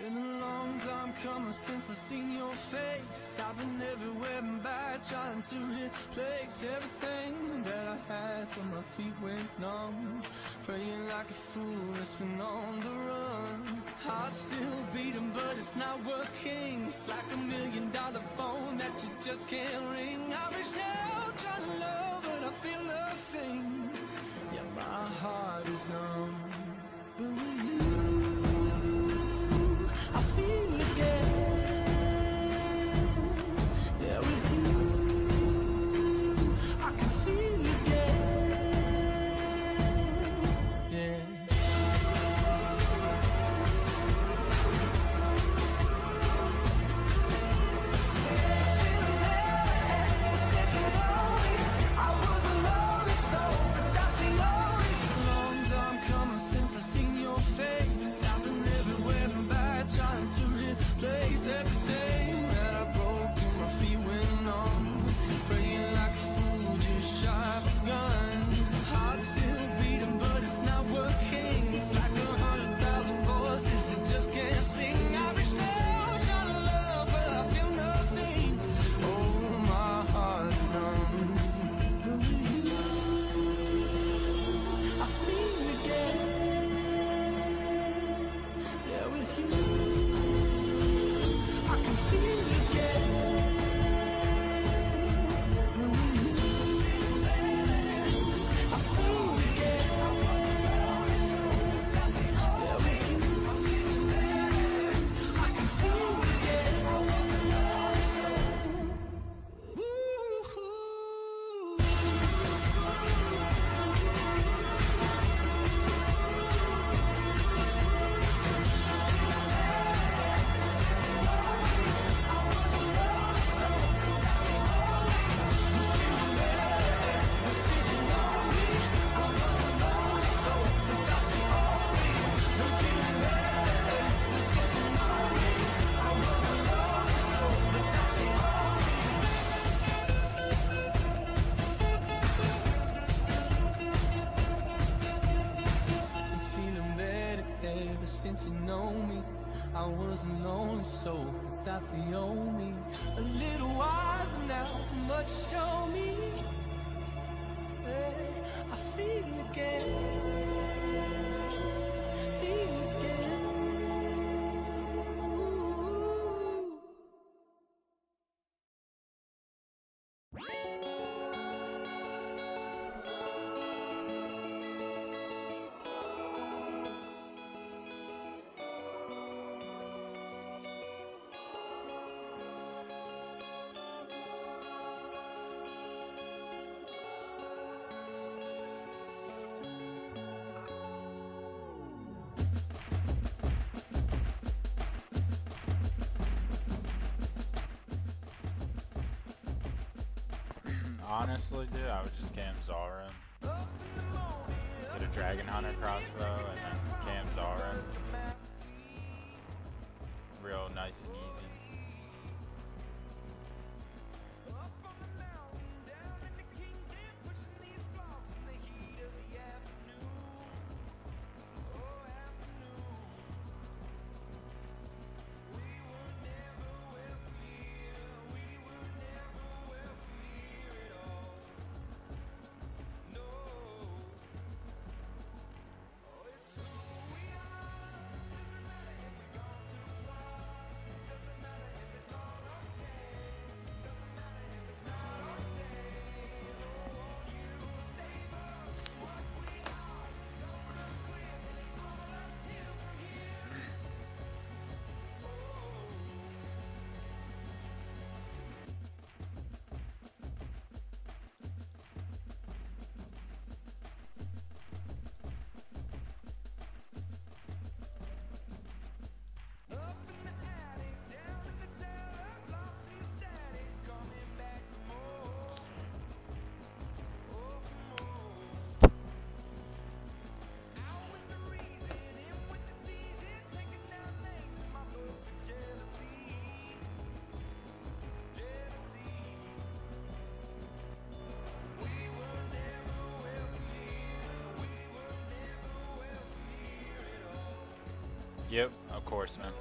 Been a long time coming since I seen your face. I've been everywhere and back trying to replace everything that I had till my feet went numb. Praying like a fool that's been on the run. Heart still beating, but it's not working. It's like a million dollar phone that you just can't ring. I reached out trying to love, but I feel nothing. Yeah, my heart is numb. Since you know me. I was a lonely soul, but that's the only. A little wiser now you show me. Hey, I feel again. Honestly, dude, I would just cam Zulrah. Get a Dragon Hunter crossbow and then cam Zulrah. Real nice and easy. Yep, of course, man.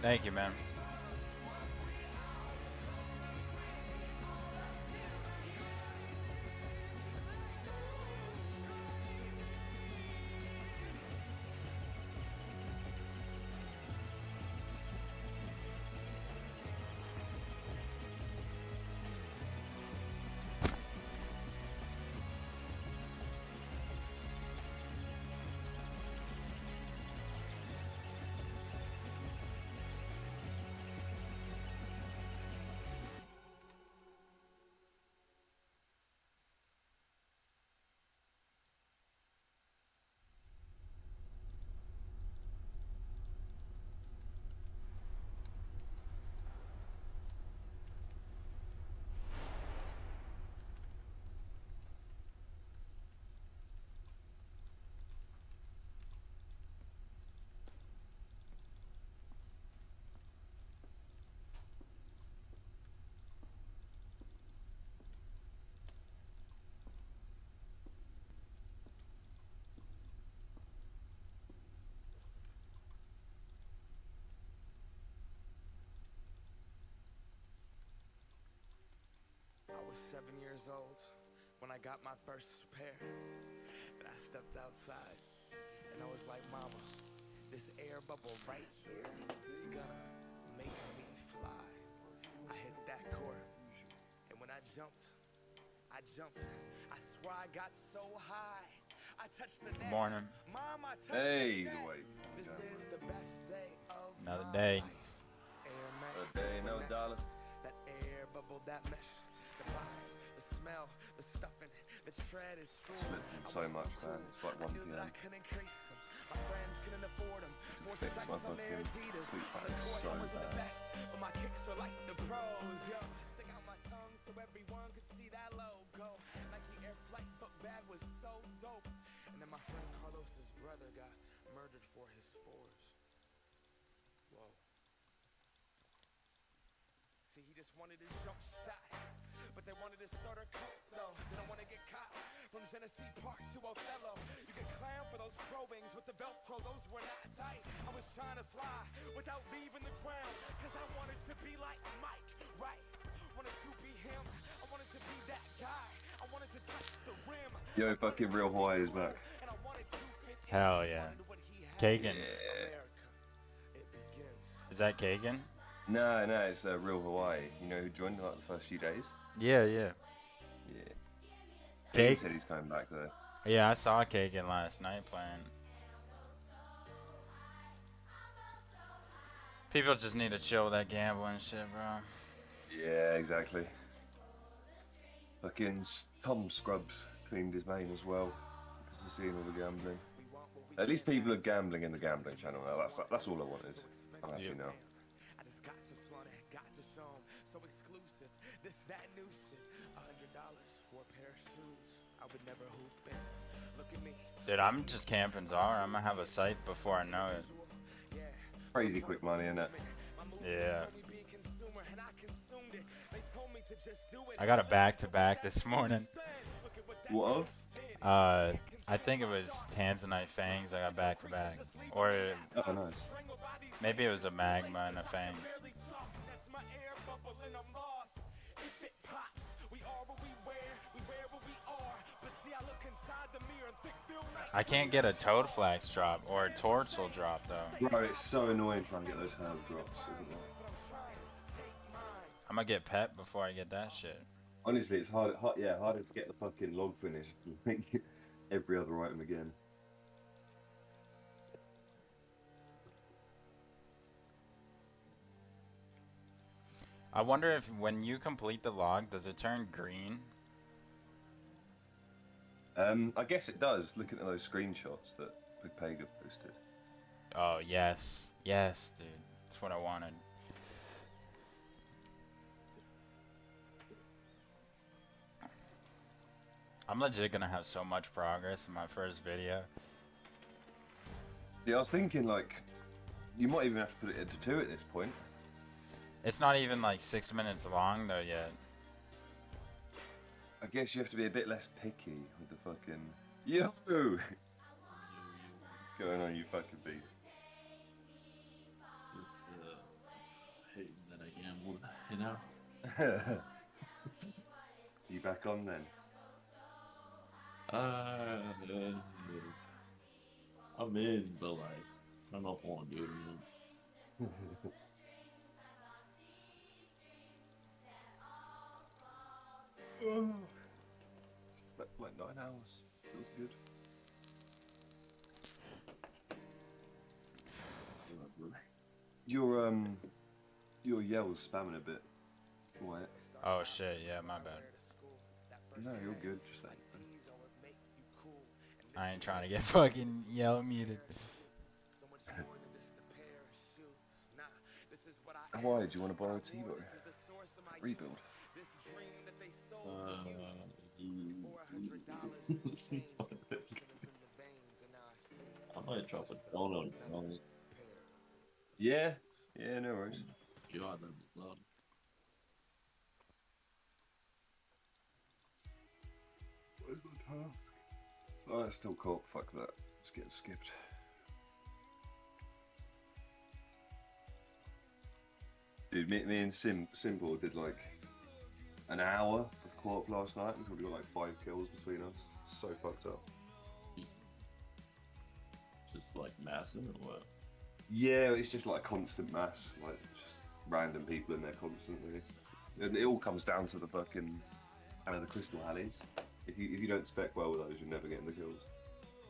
Thank you, man. Seven years old when I got my first pair. And I stepped outside and I was like, Mama, this air bubble right here, it's gonna make me fly. I hit that court and when I jumped, I jumped. I swear I got so high. I touched the net. Morning. Mom, I touched Hey, the the net. way. This is the best day of Another my day. life. Air Max Another day, no dollar. That air bubble, that mesh, the box, the smell, the stuffing, the tread at school. So much, man. It's like I 1 knew that I p.m. could increase 'em. My friends couldn't afford 'em. Forced my on their fucking Adidas. the court, so I wasn't the best, but my kicks were like the pros. Yo, stick out my tongue so everyone could see that logo. Nike Air Flight book bag was so dope. And then my friend Carlos's brother got murdered for his fours. Whoa. See, he just wanted a jump shot. But they wanted to start a cult, though. Didn't want to get caught. From Genesee Park to Othello. You get clown for those probings with the Velcro. Those were not tight. I was trying to fly without leaving the ground. Cause I wanted to be like Mike, right? Wanted to be him. I wanted to be that guy. I wanted to touch the rim. Yo, fucking real Hawaii is back. And I wanted to fit in. Hell yeah. Wanted what he had. Kagan. Yeah. America. It begins. Is that Kagan? No, no, it's uh, real Hawaii. You know who joined in like the first few days? Yeah, yeah. Yeah. He said he's coming back though. Yeah, I saw Kagan last night playing. People just need to chill with that gambling shit, bro. Yeah, exactly. Fucking Tom Scrubs cleaned his mane as well. Just to see all the gambling. We want what we At least people are gambling in the gambling channel now. That's that's all I wanted. I'm happy Yep. now. Dude, I'm just camping Zulrah. I'm gonna have a scythe before I know it. Crazy quick money? My moves Yeah. told me be a consumer, and I consumed it. They told me to just do it. I got a back to back this morning. Look at what that What of? did. Uh, I think it was Tanzanite Fangs. I got back to back. Or Oh, nice. Strangled by these maybe it was a Magma and a Fang. I can't get a Toadflax drop or a Torstol drop though. Bro, it's so annoying trying to get those herb drops, isn't it? I'm trying to take mine. I'm gonna get pet before I get that shit. Honestly, it's hard, hard. Yeah, harder to get the fucking log finish. than every other item again. I wonder if when you complete the log, does it turn green? Um, I guess it does. Looking at those screenshots that Big Pega posted. Oh yes, yes, dude. That's what I wanted. I'm legit gonna have so much progress in my first video. Yeah, I was thinking like, you might even have to put it into two at this point. It's not even like six minutes long though yet. I guess you have to be a bit less picky with the fucking. Yo! Going on, you fucking beast. Just uh, hating that I gambled, you know? you back on then? Uh, I'm in, but like, I don't know if I want to do it or not. Like, like nine hours. Feels good. Your um, your yell's spamming a bit. Wyatt. Oh shit, yeah, my bad. No, you're good. Just like, I ain't trying to get fucking yell muted. Why do you want to borrow T-bow? Rebuild. I might drop a donut on it. Yeah. Yeah, no worries. God, that was loud. Where's my task? Oh, it's still caught. Fuck that. Let's get skipped. Dude, me, me and Sim Simple did like an hour co-op last night and we got like five kills between us. So fucked up. Jesus. Just like massing or what? Yeah, it's just like constant mass, like just random people in there constantly. And it all comes down to the fucking kind of the crystal alleys. If you if you don't spec well with those, you're never getting the kills.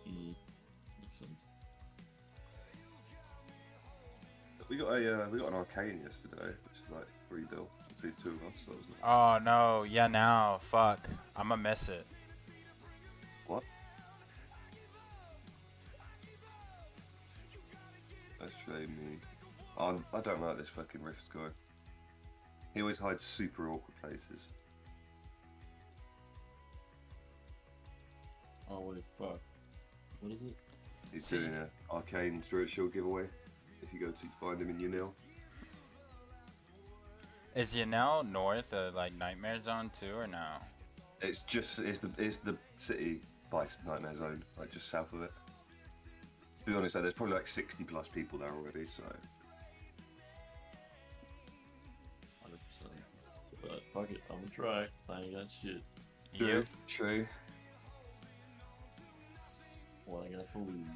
Mm, makes sense. We got a uh, we got an arcane yesterday, which is like three bill between two of. So like, Oh no, yeah now, fuck. I'ma miss it. what? That's shame me. I'm, I don't like this fucking Rift guy. He always hides super awkward places. Oh wait, fuck. What is it? He's See- doing an arcane spirit shield giveaway. If you go to find him in your nil. Is you now north of like Nightmare Zone too or no? It's just it's the it's the city by Nightmare Zone, like just south of it. To be honest, though, there's probably like 60 plus people there already. So Hundred percent. But fuck it, I'm gonna try. I ain't got shit. You? true. What I got to lose?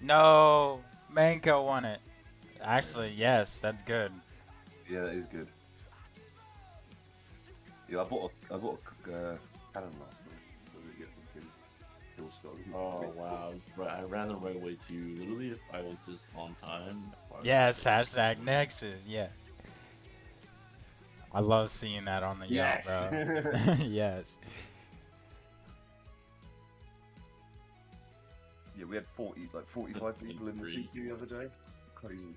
No, Manko won it. Actually, yes, that's good. Yeah, that is good. Yeah, I bought a I bought a uh, cannon last night. So get fucking kill stock. Oh wow, right, I ran the right way too. Literally, if I was just on time. I would've- Yes, hashtag Nexus, yes. I love seeing that on the Yes. Yelp, bro. yes. Yeah, we had 40 like 45 people in the Crazy. city the other day. Crazy.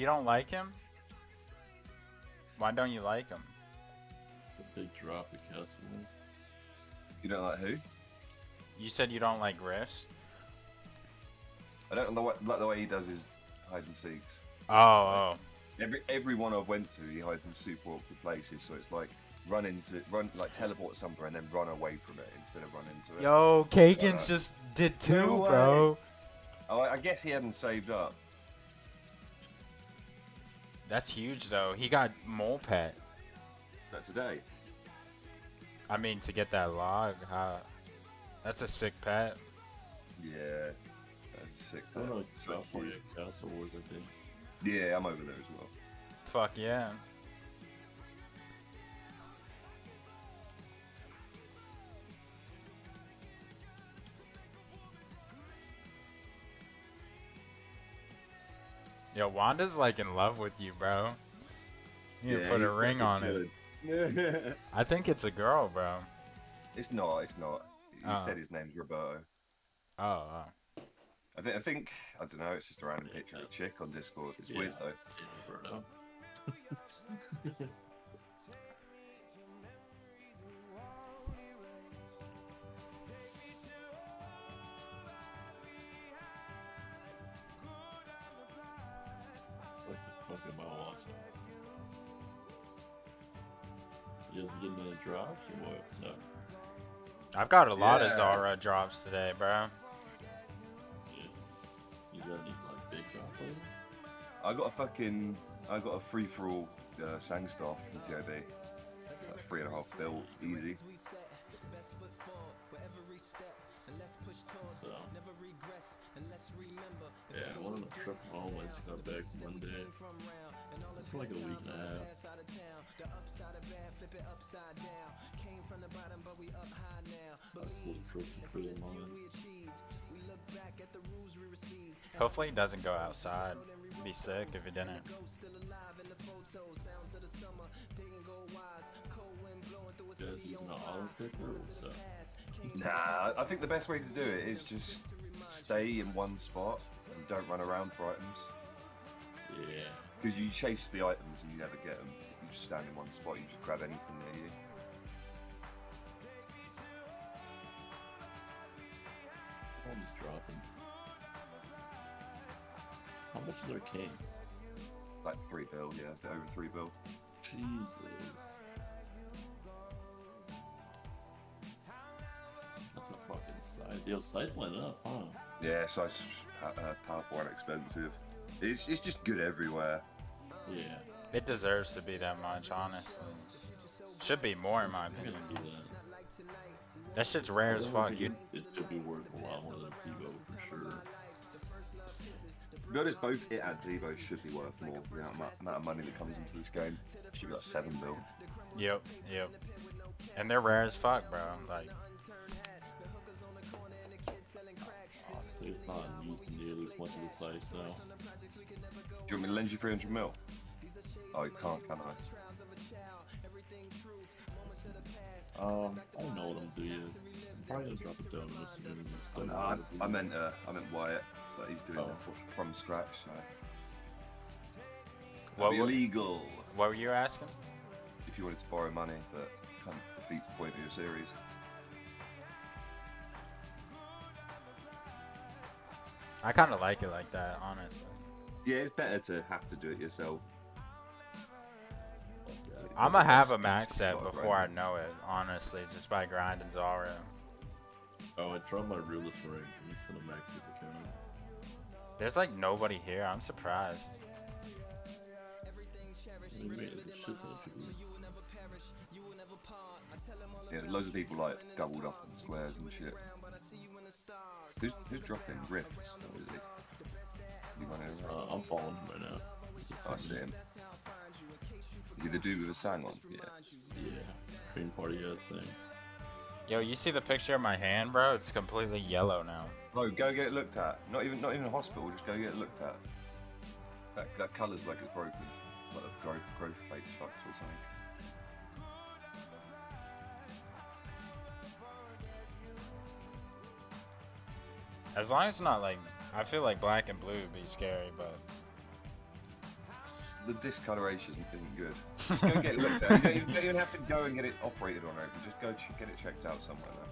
You don't like him? Why don't you like him? The big drop of castle. You don't like who? You said you don't like Rifts? I don't know what, like the way he does his hide and seeks. Oh, oh. Every every one I've went to, he hides in super awkward places. So it's like run into run like teleport somewhere and then run away from it instead of run into it. Yo, Kagan's Uh, just did two, no bro. Oh, I I guess he hadn't saved up. That's huge, though. He got Mole Pet. Not today. I mean, to get that log, huh? That's a sick pet. Yeah, that's sick. I don't know, So California. Castle Wars, I think. Yeah, I'm over there as well. Fuck yeah. Yo, Wanda's like in love with you, bro. You need to put a ring on fucking it. I think it's a girl, bro. it's not. It's not. He Oh. said his name's Roberto. Oh, oh. I think. I think. I don't know. It's just a random picture of a chick on Discord. It's weird though. Yeah, I've got a lot of Zulrah drops today, bro. yeah. You got any like big drop? I got a fucking, I got a free for all uh, Sangstaff from TOB. Like three and a half bill, easy. So yeah, I went on a trip home. I just got back Monday. For like a week and a half. I still tripping for the moment. Hopefully he doesn't go outside. Be sick if he didn't. You guys using an auto picker or so? Nah, I think the best way to do it is just stay in one spot and don't run around for items. Yeah. Because you chase the items and you never get them. You just stand in one spot, you just grab anything near you. Almost dropping. How much is arcane? Like three bill, yeah, over three bill. Jesus. Side. Yo, scythe went up, huh? Yeah, so it's just uh, powerful and expensive. It's, it's just good everywhere. Yeah. It deserves to be that much, honestly. Should be more in my I'm opinion. gonna do that. That shit's rare as fuck, think dude. It, it should be worth a lot more than T-bow for sure. To be honest, both it and Devo should be worth more for the amount, amount of money that comes into this game. Should be like seven bill. Yep, yep. And they're rare as fuck, bro. Like, Honestly, it's not used nearly as much of the scythe now. Do you want me to lend you 300 mil? Oh, you can't, can I? Um, I don't know what I'm doing. I'm probably gonna drop it down as soon as I Oh, no, I, I meant uh, I meant Wyatt, but he's doing Oh. it fr- from scratch. So. What That'd be illegal what were you asking? if you wanted to borrow money, but kind of defeats the point of your series. I kind of like it like that, honestly. Yeah, it's better to have to do it yourself. I'm gonna have a max set not before I know it, honestly, just by grinding Zulrah. Oh, I dropped my realist rank. I'm just gonna max this account. There's like nobody here. I'm surprised. They made a shit ton of people. Yeah, there's loads of people like doubled up in squares and shit. Who's, who's dropping rifts? Is he? You want to? Uh, I'm following him right now. I see me. him. Is he the dude with a sang on? Yeah. Yeah. Green party yet saying. Yo, you see the picture of my hand, bro? It's completely yellow now. Bro, go get it looked at. Not even not even a hospital. Just go get it looked at. That that colour's like it's broken. Like the growth growth plate's fucked or something. As long as it's not like, I feel like black and blue would be scary, but the discoloration isn't good. Just go get it looked at. You don't, even- you don't even have to go and get it operated on or anything. Just go ch- get it checked out somewhere there.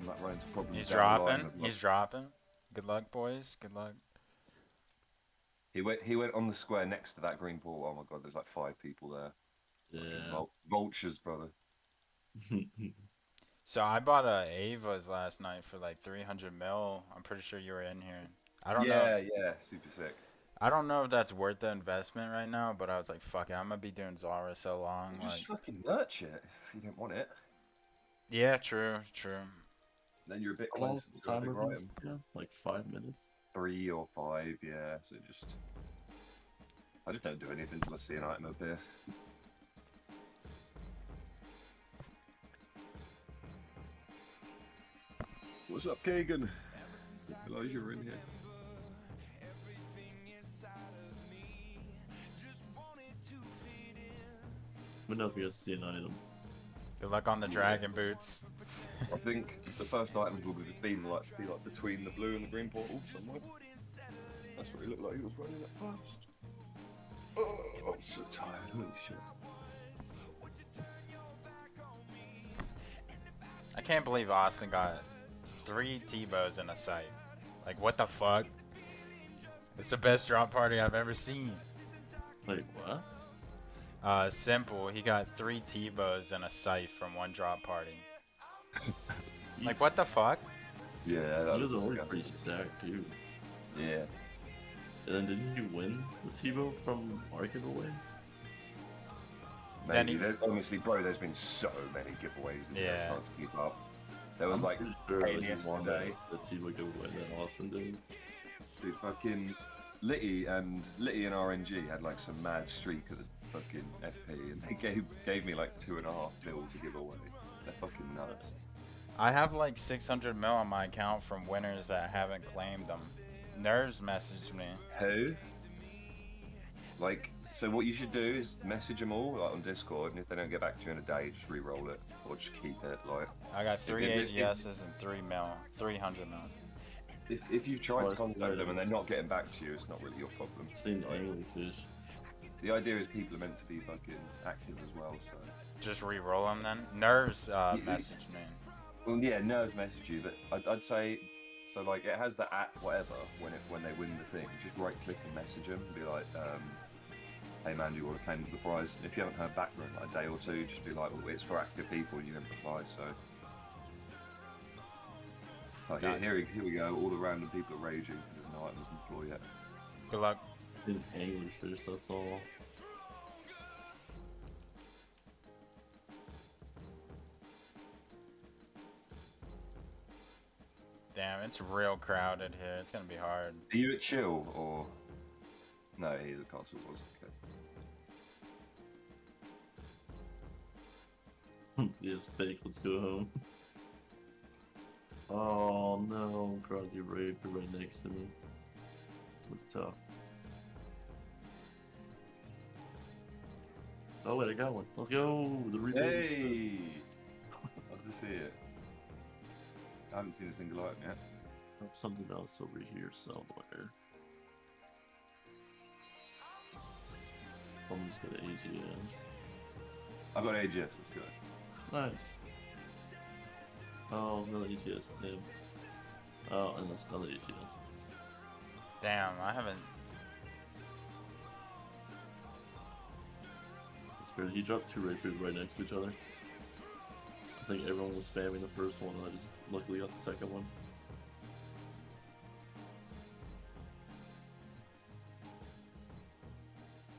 You might run into problems he's down the line dropping. He's dropping. Good luck, boys. Good luck. He went. He went on the square next to that green ball. Oh my god, there's like five people there. Yeah. vul- vultures, brother. So I bought a Ava's last night for like 300 mil. I'm pretty sure you were in here. I don't yeah, know. yeah, yeah, super sick. I don't know if that's worth the investment right now, but I was like, fuck it, I'm gonna be doing Zulrah so long. You Like, just fucking merch it if you don't want it. yeah, true, true. Then you're a bit How long closer was the to a big timer on this item. again? Like five minutes? Three or five, yeah. So just. I just don't do anything until I see an item up here. What's up, Kagan? Elijah, you're in here. Let me know if you guys see an item. Good luck on the dragon boots. I think the first items will be, be like be like between the blue and the green portal somewhere. That's what he looked like. He was running at first. Oh, I'm so tired. Holy shit. I can't believe Austin got three T-bows in a scythe. Like, what the fuck? It's the best drop party I've ever seen. Wait, what? Uh, simple. He got three T-bows and a scythe from one drop party. Like what the fuck? Yeah, that He was was only pretty stacked too. Yeah. And then didn't you win the T-bow from our giveaway? Then Maybe. he- There- honestly, bro, there's been so many giveaways that Yeah. it's hard to keep up. There was I'm like, pretty sure pain that he won yesterday. that the T-bow giveaway that Austin did. dude, fucking Litty and Litty and RNG had like some mad streak at the fucking FP, and they gave gave me like two and a half mil to give away. They're fucking nuts. I have like 600 mil on my account from winners that haven't claimed them. Nerves messaged me. Who? Like, so what you should do is message them all like on Discord, and if they don't get back to you in a day, just re-roll it or just keep it. Like, I got three if- if- AGSs and three mil, 300 mil. if, if you've tried Oh, to contact them and they're not getting back to you, it's not really your problem. Seen anglerfish. The idea is people are meant to be fucking active as well, so. Just re-roll them then. Nerves uh, Y- y- messaged me. Well, yeah, nerves message you, but I'd, I'd say so. Like, it has the at whatever when it when they win the thing. Just right click and message them and be like, um, "Hey man, do you want to claim the prize?" And if you haven't heard back from like a day or two, just be like, "Well, it's for active people," and you can reply. So, like, here, Gotcha. here, we- here we go. All the random people are raging. There's no items on the floor yet. Good luck. Seen anglerfish, that's all. Damn, it's real crowded here. It's gonna be hard. Are you at chill or? No, he's a Castle Wars. Okay. yes, fake, let's go home. Oh no, Crosby Raper right next to me. That's tough. Oh wait, I got one. Let's go! The replay. Hey, love to see it. I haven't seen a single item yet. Something else over here somewhere. Someone's got AGMs. I've got AGS. Let's go. Nice. Oh, another AGS. Damn. Oh, and that's another AGS. Damn, I haven't. That's weird. He dropped two rapiers right next to each other. I think everyone was spamming the first one, and I just luckily got the second one.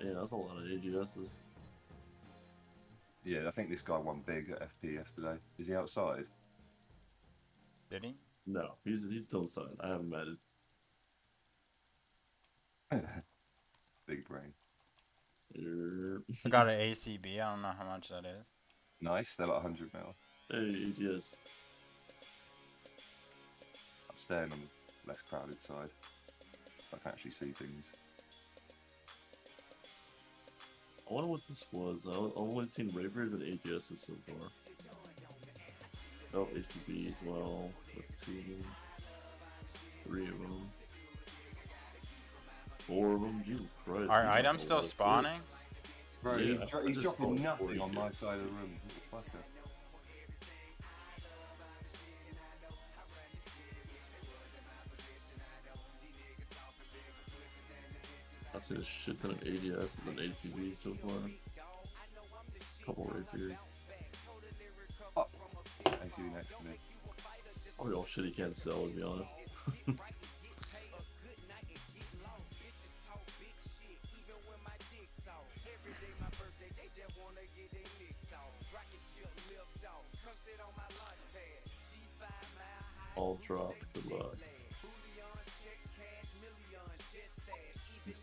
Yeah, that's a lot of AGSs. Yeah, I think this guy won big at FP yesterday. Is he outside? Did he? No, he's he's still inside. I haven't met it. big brain. I got an ACB. I don't know how much that is. Nice. They're like 100 mil. Hey, AGS. I'm staying on the less crowded side. I can actually see things. I wonder what this was. I- I've only seen Ravers and AGSs so far. Oh, ACB as well. That's two of them. Three of them. Four of them. Jesus Christ. Are these items still spawning? Bro, Yeah, he's, dro- he's just dropping nothing on my side of the room. What the fucker? Seen a shit ton of AGS and ACB so far. Couple Ravers. Oh, ACB next to oh, me. Probably all shit he can't sell, to be honest. All dropped. Good luck.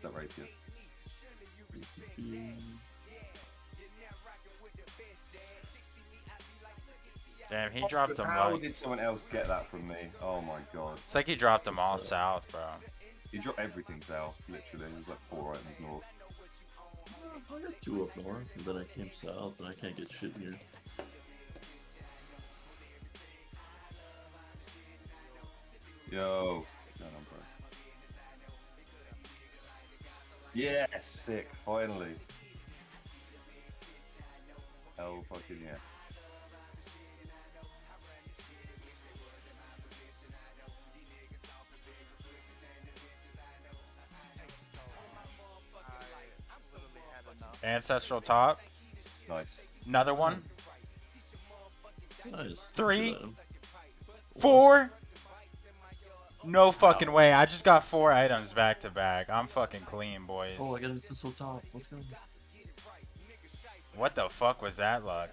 That right here. ACB. Damn, he dropped them How like. did someone else get that from me? Oh my god. It's like he dropped them all south, bro. He dropped everything south, literally. It was like four items north. I got two up north, and then I came south, and I can't get shit here. Yo, Yes, sick, finally. Hell fucking yeah. Ancestral top. Nice. Another one. Nice. Three. Look at him. Four. No fucking way. I just got four items back to back. I'm fucking clean, boys. Oh, I got this so top. Let's go. What the fuck was that luck?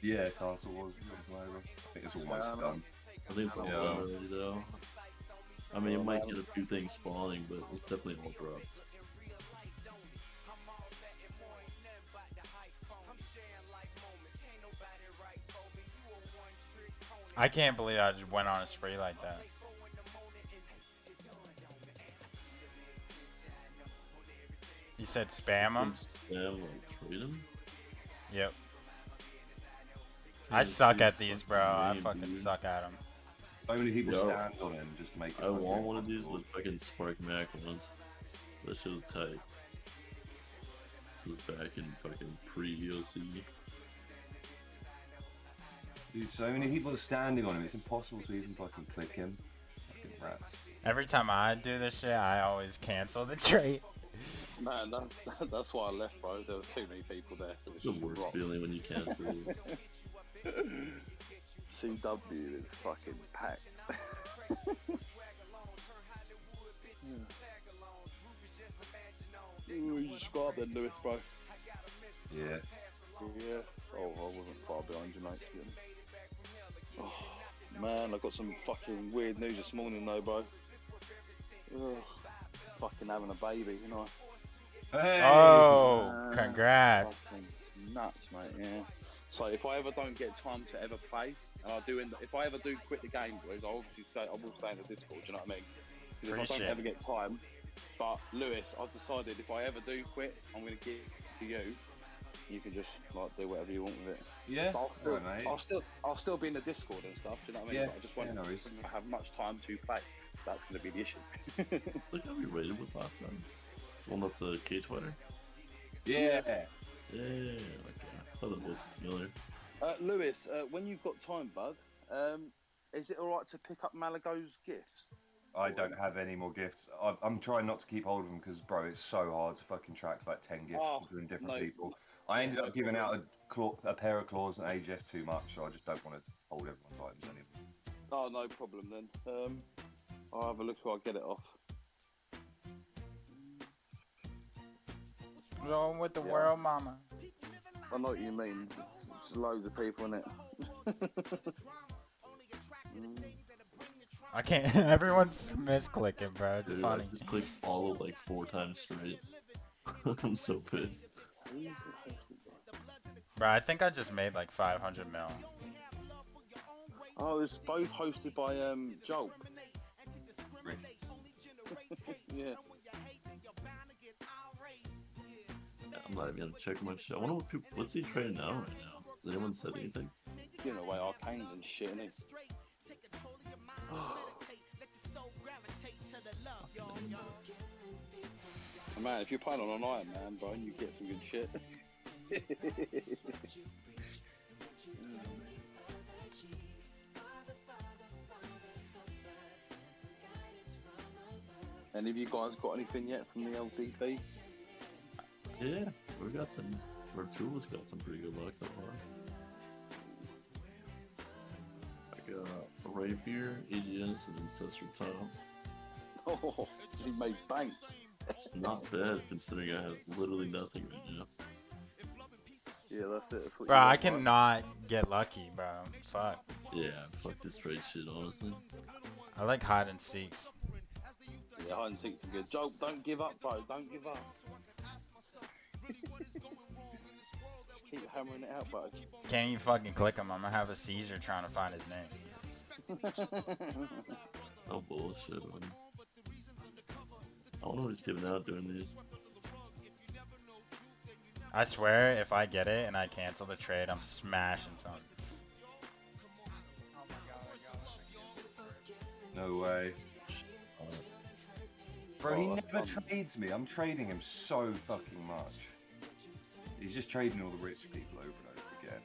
Yeah, Castle Wars. I think it's almost Um, done. I think it's almost Yeah. done though. I mean, it might get a few things spawning, but it's definitely all drop. I can't believe I just went on a spree like that. You said spam them? Yeah, like trade them. Yep. I suck at these, bro. I fucking suck at them. So many people Yo. stand on him just to make it. I want good. one of these with fucking Spark Mac ones. That shit was tight. This is back in fucking pre-VOC. Dude, so many people are standing on him. It's impossible to even fucking click him. Fucking rats. Every time I do this shit, I always cancel the trade. Man, that, that's why I left, bro. There were too many people there. It was It's the just worst rock. feeling when you cancel. CW is fucking packed. Ooh, you just got up there, Lewis, bro. Yeah. Yeah. Oh, I wasn't far behind you, mate. Man, I got some fucking weird news this morning, though, bro. Ugh. Fucking having a baby, you know. Hey! Oh, Man, congrats. Nuts, mate. Yeah. So if I ever don't get time to ever play, and I do, in if I ever do quit the game, boys, I'll obviously stay. I will stay in the Discord. Do you know what I mean? 'Cause if I don't ever get time, but Lewis, I've decided if I ever do quit, I'm gonna give it to you. You can just like do whatever you want with it. Yeah. But I'll still, Alright, mate. I'll still, I'll still be in the Discord and stuff. Do you know what I mean? Yeah, But I just won't yeah, no have much time to play. That's gonna be the issue. Look how we rated with last time. One that's a cage fighter. Yeah. Yeah, okay. I thought that was familiar. Uh, Lewis, uh, when you've got time, bud, um, is it alright to pick up Malago's gifts? I don't have any more gifts. I, I'm trying not to keep hold of them because, bro, it's so hard to fucking track like 10 gifts Oh, between different no. people. I ended up giving out a, claw, a pair of claws and AGS too much, so I just don't want to hold everyone's items anymore. Oh, no problem then. Um, I'll have a look who I'll get it off. Rolling with the Yeah. world, mama. I know what you mean. It's, it's loads of people in it. I can't. Everyone's misclicking, bro. It's Dude, funny. I just clicked follow like four times straight. I'm so pissed. Bro, I think I just made like 500 mil. oh, it's both hosted by um Joel. yeah. I'm not even gonna check my shit. I wonder what people, what's he trading now right now? Has anyone said anything? Giving away arcanes and shit, innit? Man, if you're playing on an Iron Man, bro, you get some good shit. Any of you guys got anything yet from the LDB? Yeah, we got some. Of got some pretty good luck so far. I got a rapier, AGS, and ancestral top. Oh, he made bank. It's not bad considering I have literally nothing right now. Yeah, that's it. That's what Bro, I want, right? cannot get lucky, bro. Fuck. Yeah, fuck this trade shit, honestly. I like hide and seeks. Yeah, hide and seek's are good. Joke, don't give up, bro. Don't give up. Keep hammering it out, bro. Can't even fucking click him. I'm gonna have a seizure trying to find his name. Oh bullshit, man. I wonder what he's giving out during these. I swear, if I get it and I cancel the trade, I'm smashing something. No way. Bro, he Oh, that's never fun. trades me. I'm trading him so fucking much. He's just trading all the rich people over and over again.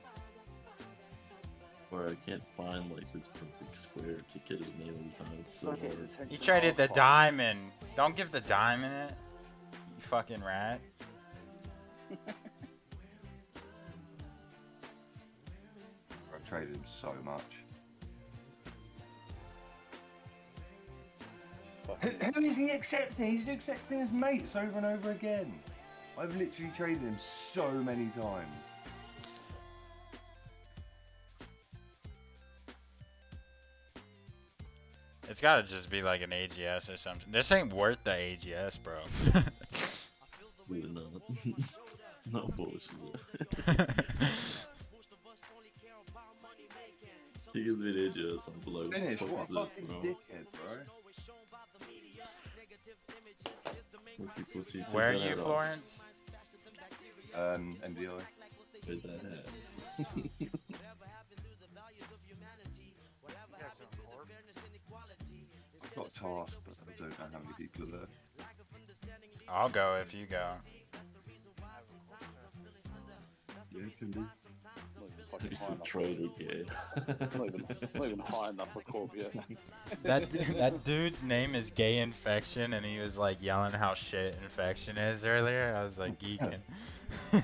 Or I can't find like this perfect square to get his name every time. It's so Don't get hard. attention. You traded the fuck. diamond. Don't give the diamond it. You fucking rat. I've traded him so much. Fucking- Who is he accepting? He's accepting his mates over and over again. I've literally traded him so many times. It's gotta just be like an AGS or something. This ain't worth the AGS, bro. Really not. no bullshit. he gives me the AGS. I'm below. Finish. What What the fuck is fucking this, bro? dickhead, bro. What people see, take Where are you. Florence? Um, MDI. Where's that hat? I've got a task, but I don't know how many people are there. I'll go if you go. Yeah, can do. Not even fucking Maybe some enough. troll. Not even, not even high enough for Corp yet. That that dude's name is Gay Infection, and he was like yelling how shit Infection is earlier. I was like geeking.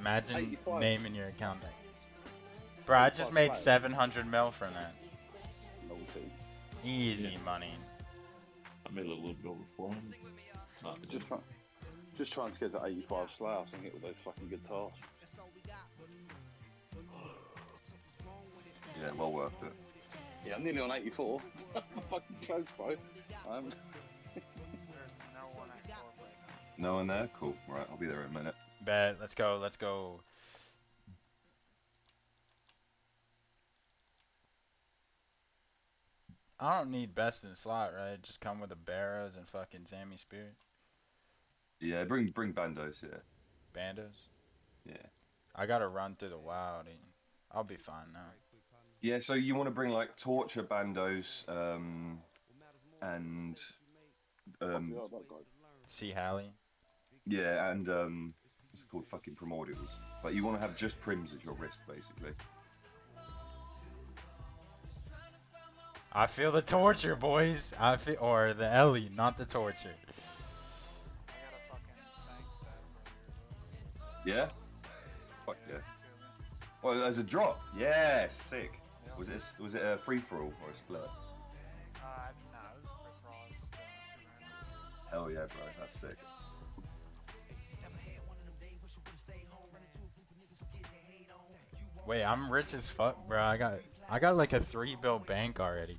Imagine 85. naming your account that. Bro, I just made 700 mil from that. Easy Yeah. money. I made a little bit over 400. Not Just good. trying, just trying to get to 85 sloughs and hit with those fucking good tasks. Yeah, well worth it. Yeah, I'm nearly on 84. I'm fucking close, bro. I'm, No one there? Cool. Right, I'll be there in a minute. Bet. Let's go. Let's go. I don't need best in slot, right? Just come with the Barrows and fucking Sammy Spirit. Yeah, bring bring bandos Yeah. Bandos. Yeah. I gotta run through the wild. and I'll be fine now. Yeah, so you want to bring like torture bandos, um, and um. See Hallie. yeah, and um, what's it called? Fucking primordials. But you want to have just prims at your wrist, basically. I feel the torture, boys. I feel, or the Ellie, not the torture. Yeah. Fuck yeah. Well, there's a drop. Yeah, sick. Was it a, was it a free for all or a split? Hell yeah, bro. That's sick. Wait, I'm rich as fuck, bro. I got, I got like a three bill bank already.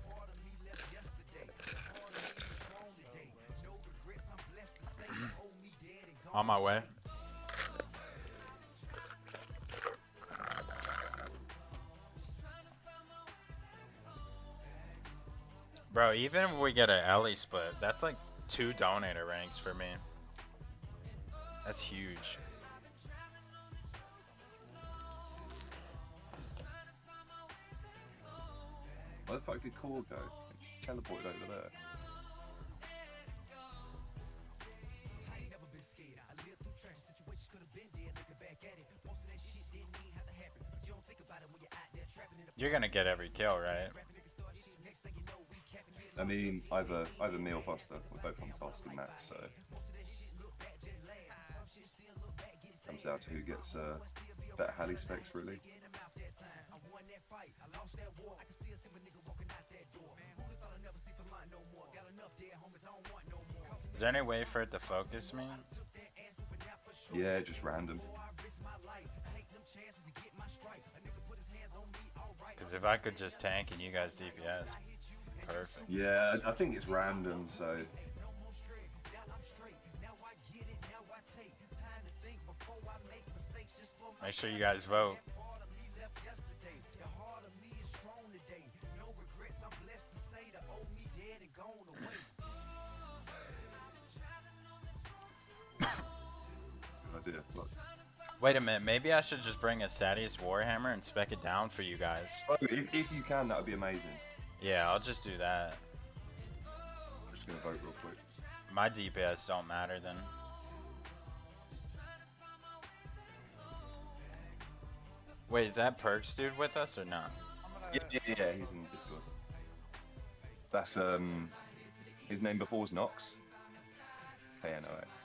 On my way. Bro, even if we get an Ellie split, that's like two donator ranks for me. That's huge. Where the fuck did Core go? She teleported over there. You're gonna get every kill, right? I mean, either either me or Buster. We're both on task and max, so comes down to who gets uh, better Halley specs, really. Is there any way for it to focus me? Yeah, just random. Because if I could just tank and you guys DPS, perfect. Yeah, I think it's random, so Make sure you guys vote. good idea. Look. Wait a minute, maybe I should just bring a Statius Warhammer and spec it down for you guys. Oh, if, if you can, that would be amazing. Yeah, I'll just do that. I'm just gonna vote real quick. My DPS don't matter then. Wait, is that Perks dude with us or not? Yeah, yeah, yeah, he's in Discord. That's um, his name before was Knox. K-N-O-X.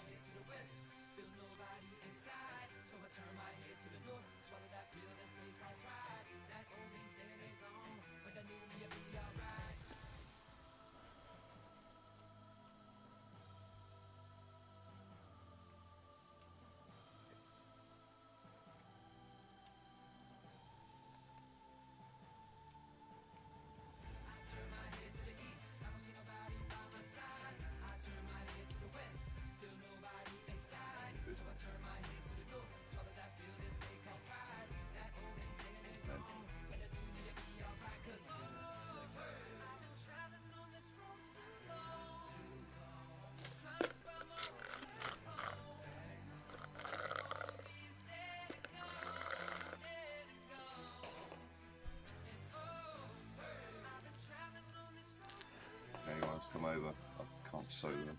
Sew them.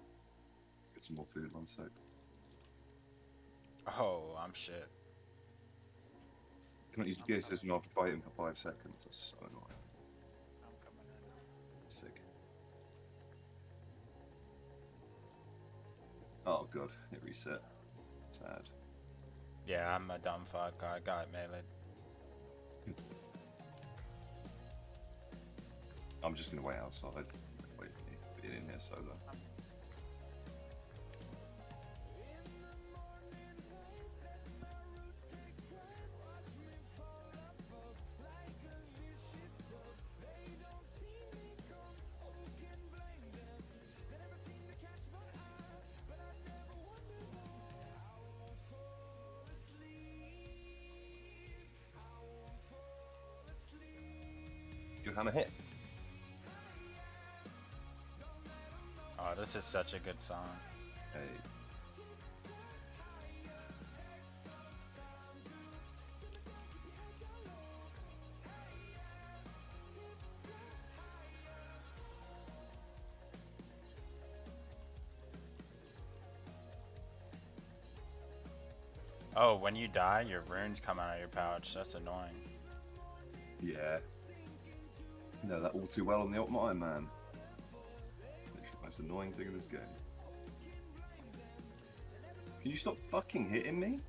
Uh, get some more food one sec. Oh, I'm shit. Cannot use the gear system after biting for five seconds. That's so annoying. Reset. Sad. Yeah, I'm a dumb fuck. I got it melee. I'm just gonna wait outside. Wait for you to be in here solo. Good hammer hit. Oh, this is such a good song. Hey. Oh, when you die, your runes come out of your pouch. That's annoying. Yeah. Know that all too well on the Ultimate Iron Man. Literally the most annoying thing in this game. Can you stop fucking hitting me?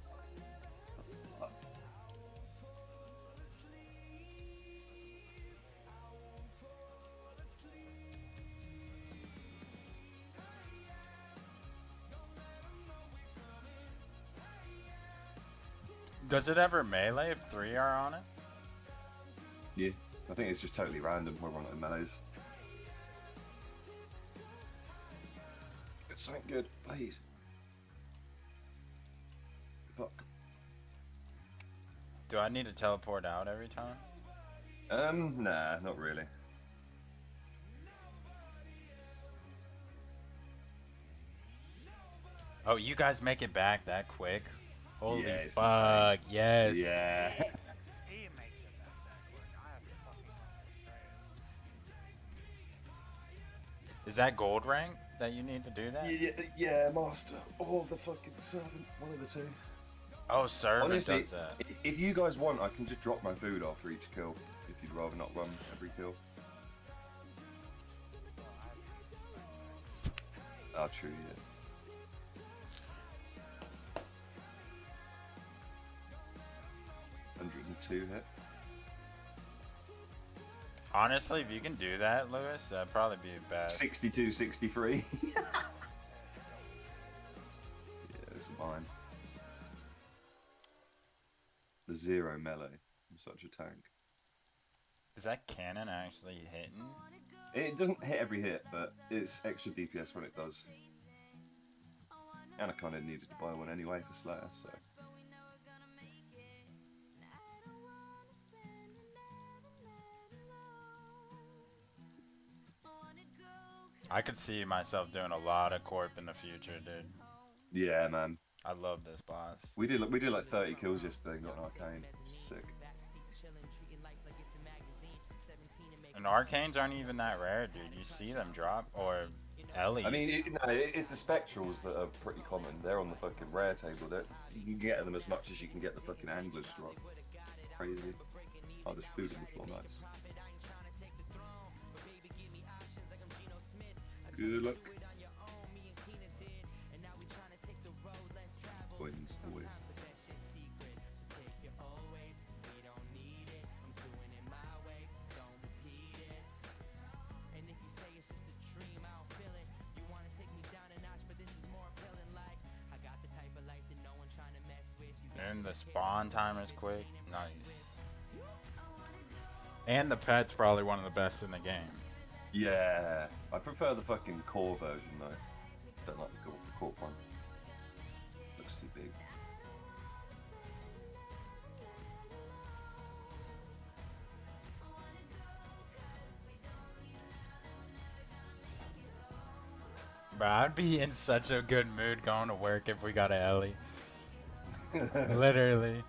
Does it ever melee if three are on it? I think it's just totally random whether or not it melees. Get something good, please. Fuck. Do I need to teleport out every time? Um, nah, not really. Oh, you guys make it back that quick? Holy fuck, yes. Yeah. Is that gold rank that you need to do that? yeah, yeah, master. Or the fucking servant. One of the two. Oh, servant Honestly, does that. if you guys want, I can just drop my food after each kill. If you'd rather not run every kill. Oh, true, yeah. two hit. Honestly, if you can do that, Lewis, that'd probably be best. 62, 63. yeah, this is mine. The zero melee. I'm such a tank. Is that cannon actually hitting? It doesn't hit every hit, but it's extra DPS when it does. And I kind of needed to buy one anyway for Slayer, so. I could see myself doing a lot of corp in the future, dude. Yeah, man. I love this boss. We did we did like 30 kills yesterday and got an arcane. Sick. And arcanes aren't even that rare, dude. You see them drop, or Ellie's. I mean, it, no, it- it's the spectrals that are pretty common. They're on the fucking rare table. That you can get them as much as you can get the fucking anglers drop. Crazy. Oh, there's food on the floor. Nice. Good luck. Wins always. and the spawn time is quick. Nice. And the pet's probably one of the best in the game. Yeah, I prefer the fucking core version though. Don't like the core, the core one. Looks too big. Bro, I'd be in such a good mood going to work if we got a Ellie. Literally.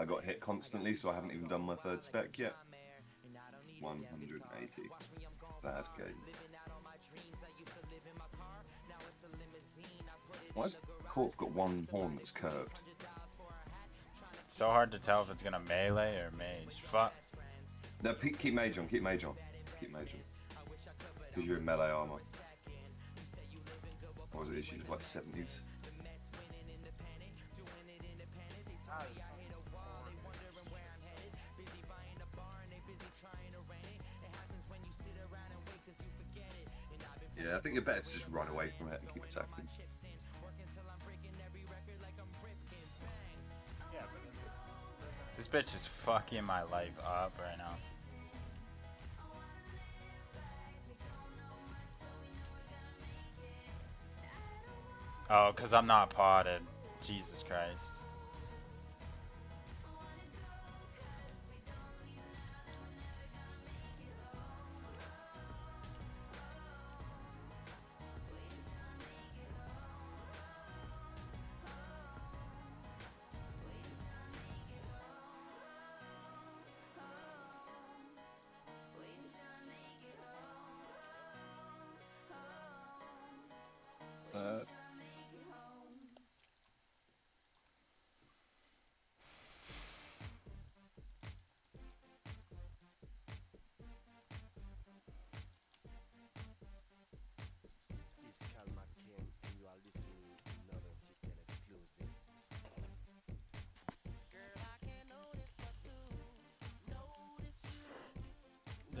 I got hit constantly, so I haven't even done my third spec yet. 180. It's bad game. Why has Corp got one horn that's curved? So hard to tell if it's gonna melee or mage. Fuck. No, keep mage on, keep mage on. Keep mage on. Because you're in melee armor. What was it issued? Like 70s? Yeah, I think you're better to just run away from it and keep attacking. This bitch is fucking my life up right now. Oh, because I'm not potted. Jesus Christ.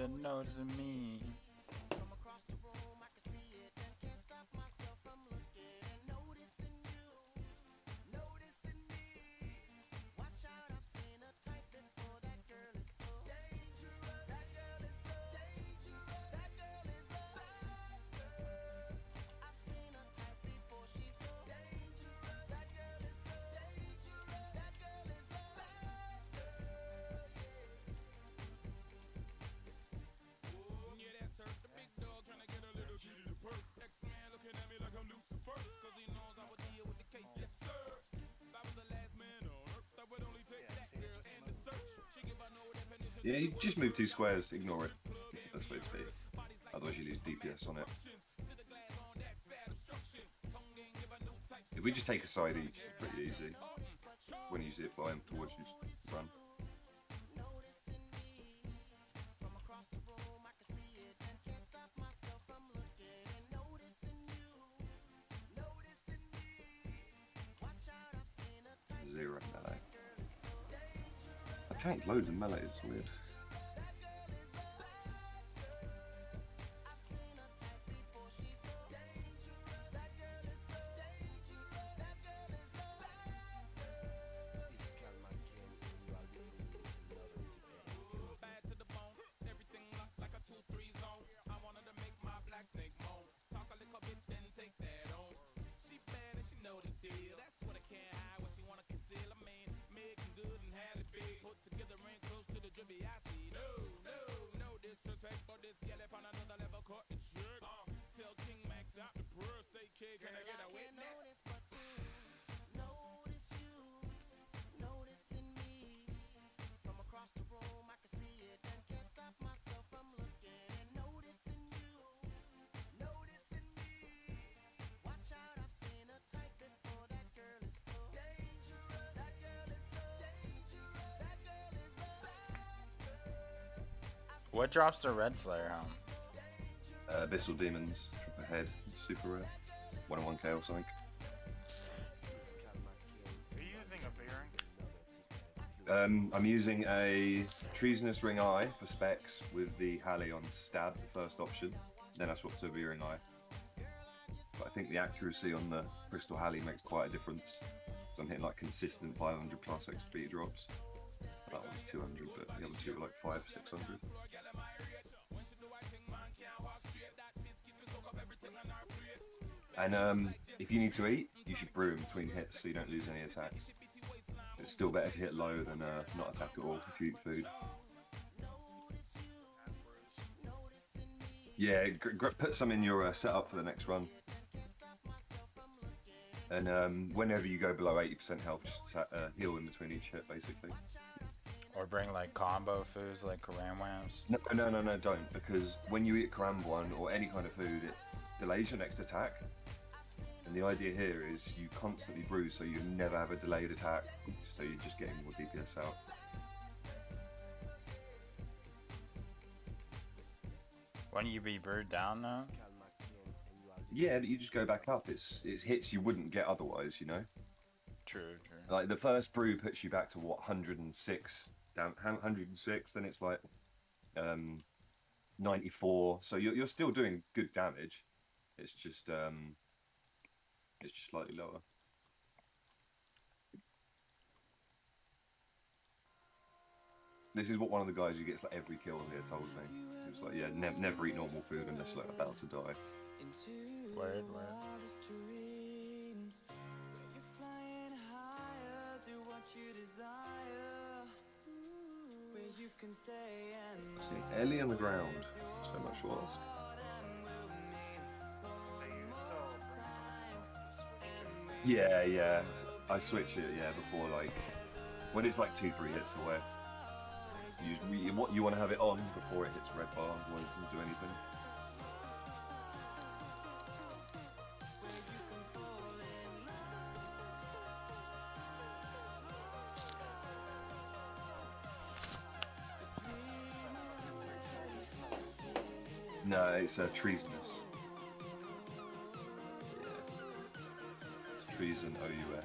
Of me. Yeah, you just move two squares, ignore it. It's the best way to be. Otherwise you lose DPS on it. If we just take a side each, it's pretty easy. When you see it flying towards you, I tanked loads of melee, it's weird. What drops the Red Slayer helm? Uh, Abyssal Demons, triple head, super rare. One on one KO or something. It's Calman King, Are you using a bearing? another ticket exclusive. Um, I'm using a Treasonous Ring Eye for specs with the Halley on stab, the first option. Then I swap to a Veering Eye. But I think the accuracy on the Crystal Halley makes quite a difference. So I'm hitting like consistent 500 plus XP drops. That one's 200, but the other two are like 5, 600. And um, if you need to eat, you should brew in between hits so you don't lose any attacks. It's still better to hit low than uh, not attack at all if food. Yeah, put some in your uh, setup for the next run. And um, whenever you go below 80% health, just uh, heal in between each hit, basically. Or bring like combo foods like Karambwans? No, no, no, no, don't, because when you eat Karambwan or any kind of food, it delays your next attack. And the idea here is you constantly brew, so you never have a delayed attack, so you're just getting more DPS out. Wouldn't you be brewed down though? It's Calman King, and you are Yeah, but you just go back up. It's it's hits you wouldn't get otherwise, you know. True, true. Like the first brew puts you back to what 106 down 106, then it's like um 94. So you're you're still doing good damage. It's just um it's just slightly lower. This is what one of the guys who gets like every kill here told me. He was like, yeah, nev- never eat normal food unless you're like about to die. Word, word. See, Ellie on the ground. So much switch Yeah, yeah. I switch it, yeah, before like when it's like two, three hits away. You, you, you want to have it on before it hits red bar, otherwise it doesn't do anything. No, it's uh, treasonous. Yeah. Treason OUS.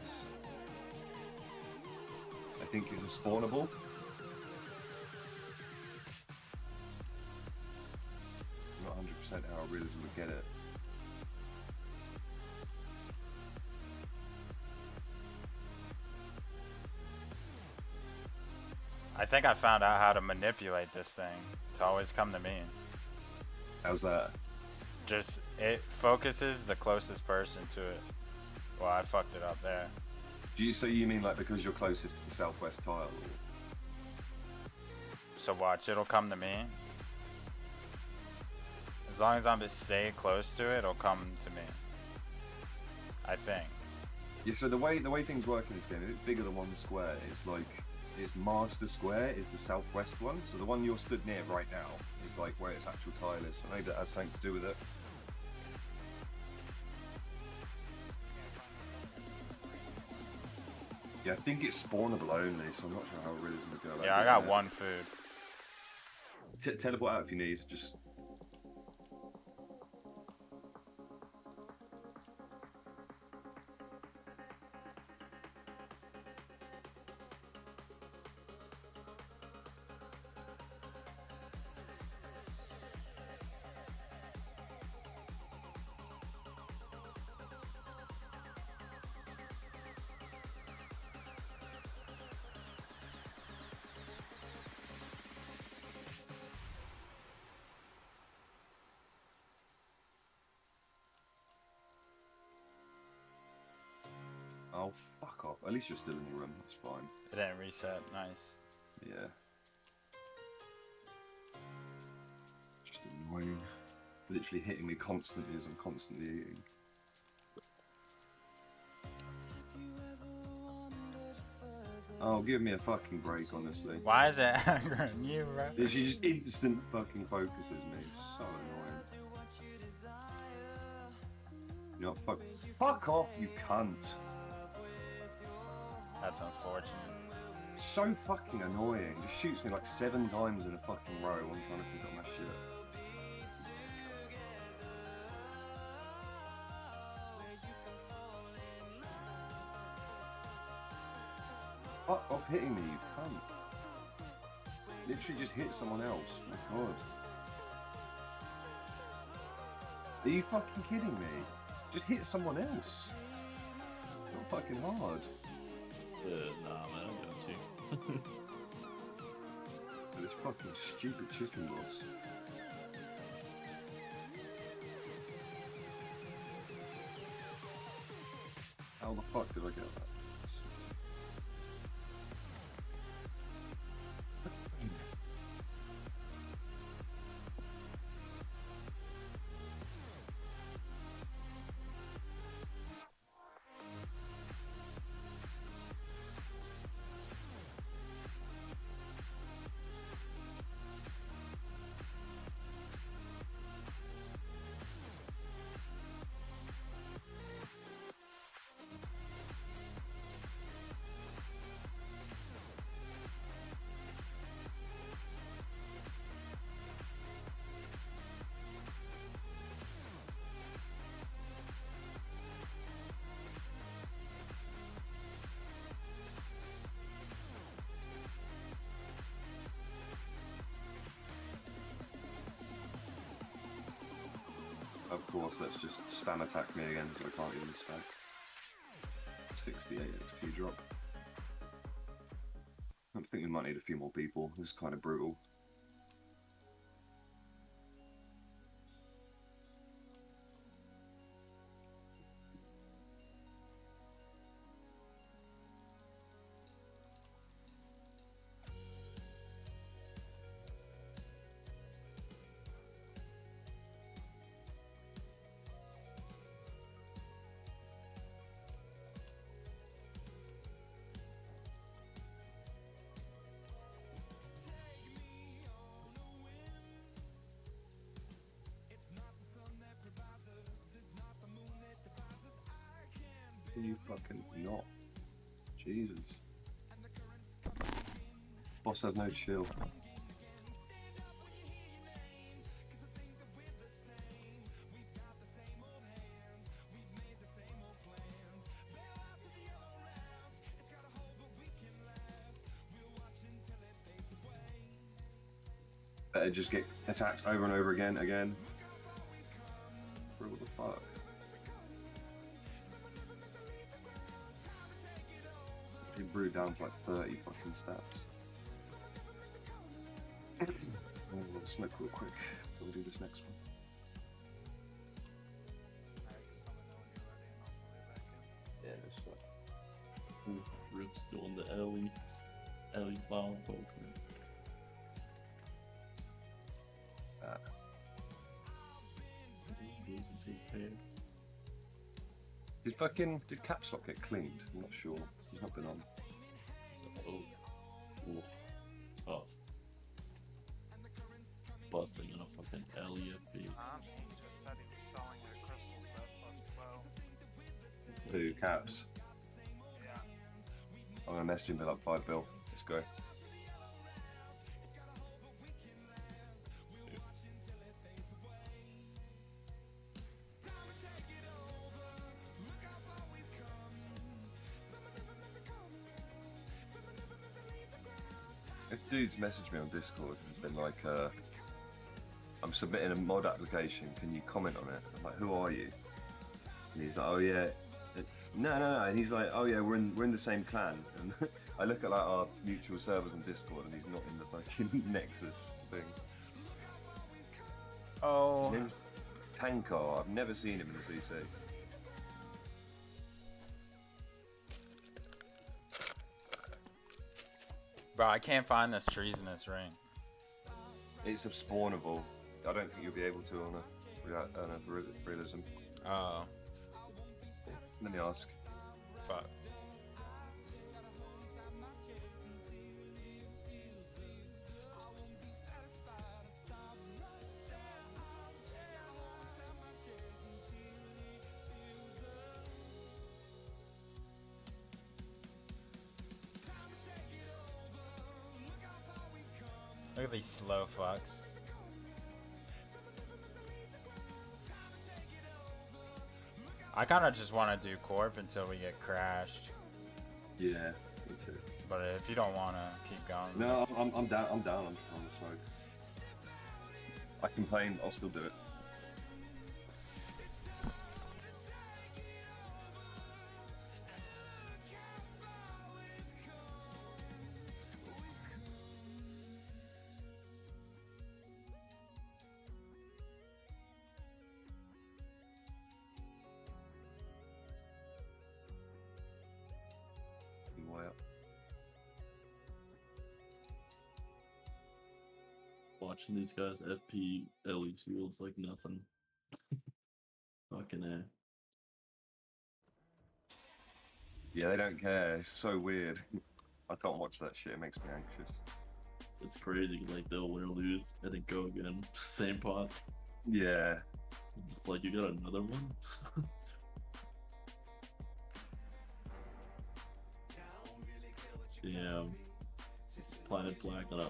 I think it's a spawnable. Not 100% how realism would get it. I think I found out how to manipulate this thing to always come to me. How's that? Just it focuses the closest person to it. Well, I fucked it up there. Do you, so you mean like because you're closest to the southwest tile? Or? So watch, it'll come to me. As long as I'm just stay close to it, it'll come to me. I think. Yeah, so the way the way things work in this game, if it's bigger than one square, it's like its master square is the southwest one. So the one you're stood near right now like where its actual tile is. So maybe that has something to do with it. Yeah, I think it's spawnable only, so I'm not sure how realism would go Yeah, I it. got one food. T- teleport out if you need. Just least you're still in your room. That's fine. It didn't reset. Nice. Yeah. Just annoying. Literally hitting me constantly as I'm constantly eating. Oh, give me a fucking break, honestly. Why is it aggroing you, bro? This just instant fucking focuses me. It's so annoying. You know, fuck, fuck off, you cunt. That's unfortunate. So fucking annoying. Just shoots me like seven times in a fucking row when I'm trying to pick up my shit. Fuck off hitting me, you cunt. Literally just hit someone else. My god. Are you fucking kidding me? Just hit someone else. It's not fucking hard. Nah, man, I'm going to. This fucking stupid chicken boss. How the fuck did I get that? Of course, let's just spam attack me again so I can't even spam. 68 XP drop. I think we might need a few more people. This is kind of brutal. Boss has no chill. Better just get attacked over and over again, again. What the fuck? He brewed down to like 30 fucking stats. I'm smoke real quick. We'll do this next one. Alright, let me know when you're ready and I'll pull you back in. Yeah, that's right. Ooh, Rip's still in the alley. Alley bomb poker. Uh, Doesn't take care. did fucking did caps lock get cleaned? I'm not sure. He's not been on. In a fucking alley at B. Just said he was selling a crystal set plus 12. Who caps? Yeah. I'm gonna message him for like five bill. Let's go. This dude's messaged me on Discord and been like, uh, I'm submitting a mod application. Can you comment on it? I'm like, who are you? And he's like, oh yeah, no, no, no. And he's like, oh yeah, we're in we're in the same clan. And I look at like our mutual servers on Discord, and he's not in the fucking Nexus thing. Oh. His name's Tankar. I've never seen him in the CC. Bro, I can't find this treasonous ring. It's a spawnable. I don't think you'll be able to on a, on a realism. Oh, Let me ask. fuck. Look at these slow fucks. I kind of just want to do corp until we get crashed. Yeah, me too. But if you don't want to keep going, No, I'm, I'm, I'm down. I'm down on the smoke. I complain. I'll still do it. Watching these guys FP LE shields like nothing. Fucking A. Yeah, they don't care. It's so weird. I can't watch that shit. It makes me anxious. It's crazy. Like they'll win or lose and then go again. Same pot. Yeah. Just like you got another one. yeah. Planet Black on a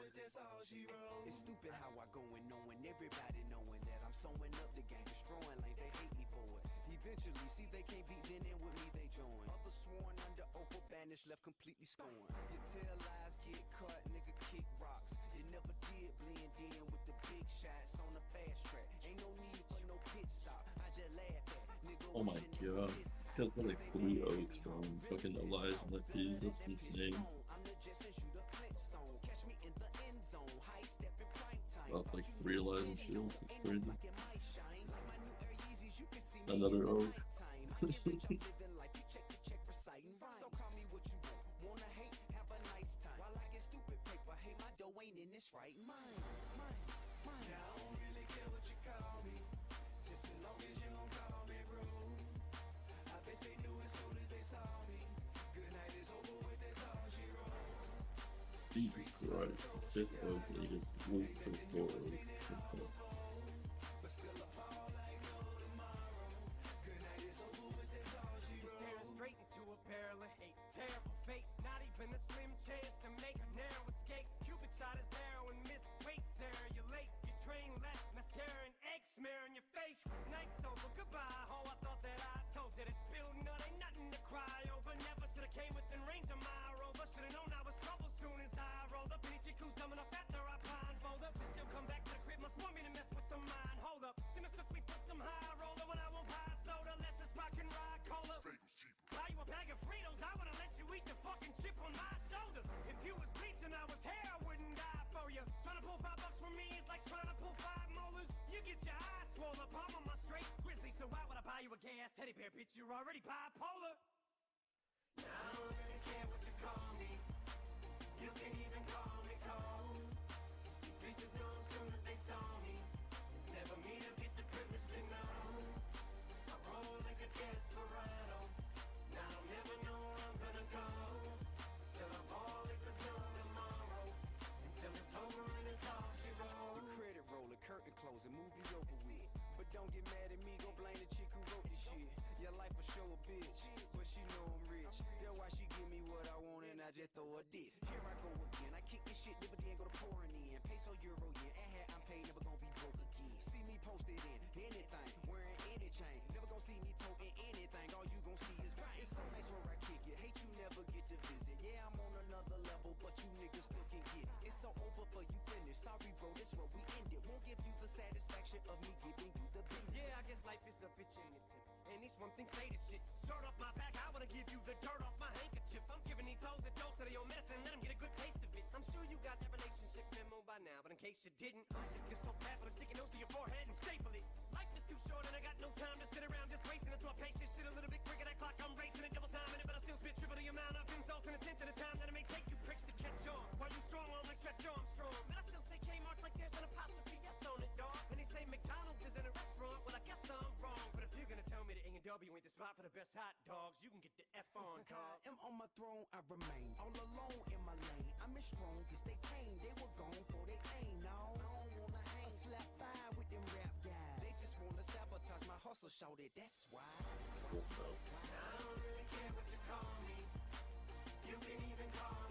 sewing up the game, destroying they hate me for it. Eventually, see they can't beat, then in with me they join. Others sworn under oath or banished, left completely scorned. You tell lies, get caught, nigga kick rocks. You never did blend in with the big shots on the fast track. Ain't no need for no pit stop. I just laugh at nigga. Oh my god. This guy's got like three oaks from fucking Elijah Peas. That's insane. New three Yeezys, you shields. see me Another oak. Jesus Christ. The fifth oak and he gets loses teddy bear, bitch? You're already bipolar. Now I don't really care what you call me. You can even call me cold. These bitches know as soon as they saw me. It's never me to get the privilege to know. I roll like a desperado. Now I'll never know where I'm gonna go. Still I ball like there's no tomorrow. Until it's over and it's all zero. The credit roller, curtain closing, movie over with. But don't get mad at me, go blame the chick who wrote this shit. Your life will show a bitch, but she know I'm rich. That's why she give me what I want and I just throw a dick. Here I go again, I kick this shit, dividend go to pouring in. Peso, euro, yen, and I'm paid, never gonna be broke again. See me posted in anything, wearing any chain. Never gonna see me toting anything, all you gon' see is bang. It's so nice where I kick it, hate you never get to visit. Yeah, I'm on another level, but you niggas still can get. it. It's so over for you finish, sorry bro, this what we ended. Won't give you the satisfaction of me giving you the beat. Yeah, I guess life is a bitch it these one thing say this shit. Shirt off my back, I wanna give you the dirt off my handkerchief. I'm giving these hoes a dose of your medicine, let them get a good taste of it. I'm sure you got that relationship memo by now, but in case you didn't, I'm sticking so fat with a sticky nose to your forehead and staple it. Life is too short and I got no time to sit around just wasting it. So I pace this shit a little bit quicker. That clock I'm racing it, double time in it, but I still spit triple the amount of insults and attention at a time that me that A&W ain't the spot for the best hot dogs, you can get the F on, cog. am on my throne, I remain all alone in my lane. I'm as strong as they came, they were gone for they aim. No, I don't wanna hang, I slap fire with them rap guys. They just wanna sabotage my hustle, shout it. That's why. Wolf Belt. I don't really care what you call me. You can even call me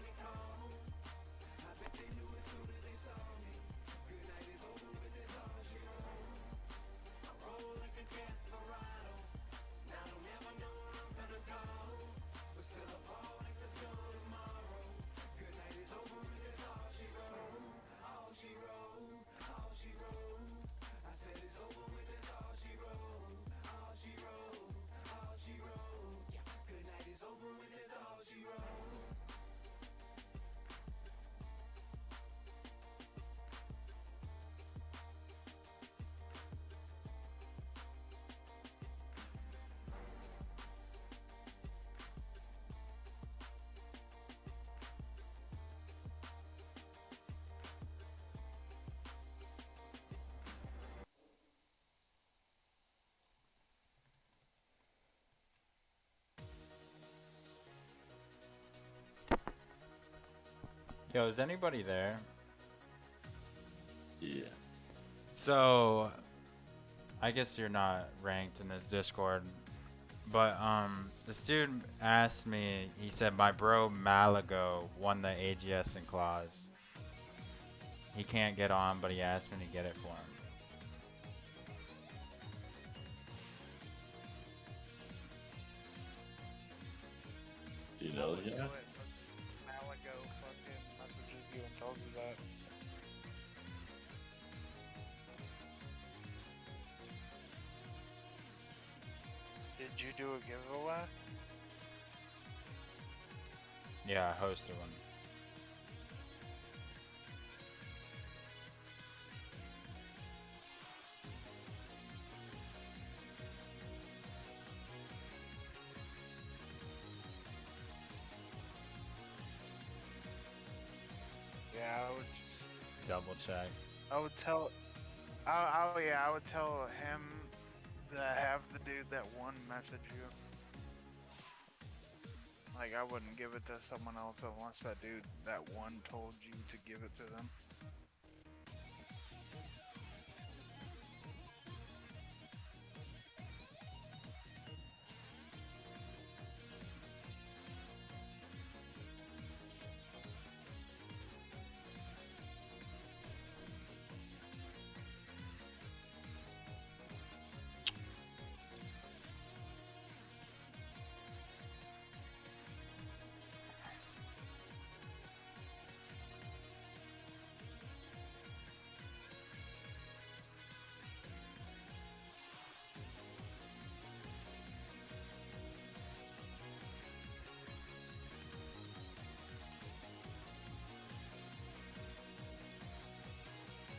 Yo, is anybody there? Yeah. So, I guess you're not ranked in this Discord, but um, this dude asked me. He said my bro Malago won the AGS in claws. He can't get on, but he asked me to get it for him. Yeah, I hosted one. Yeah, I would just. Double check. I would tell. Oh, oh yeah, I would tell him that have the dude that won message you. Like I wouldn't give it to someone else unless that dude that one told you to give it to them.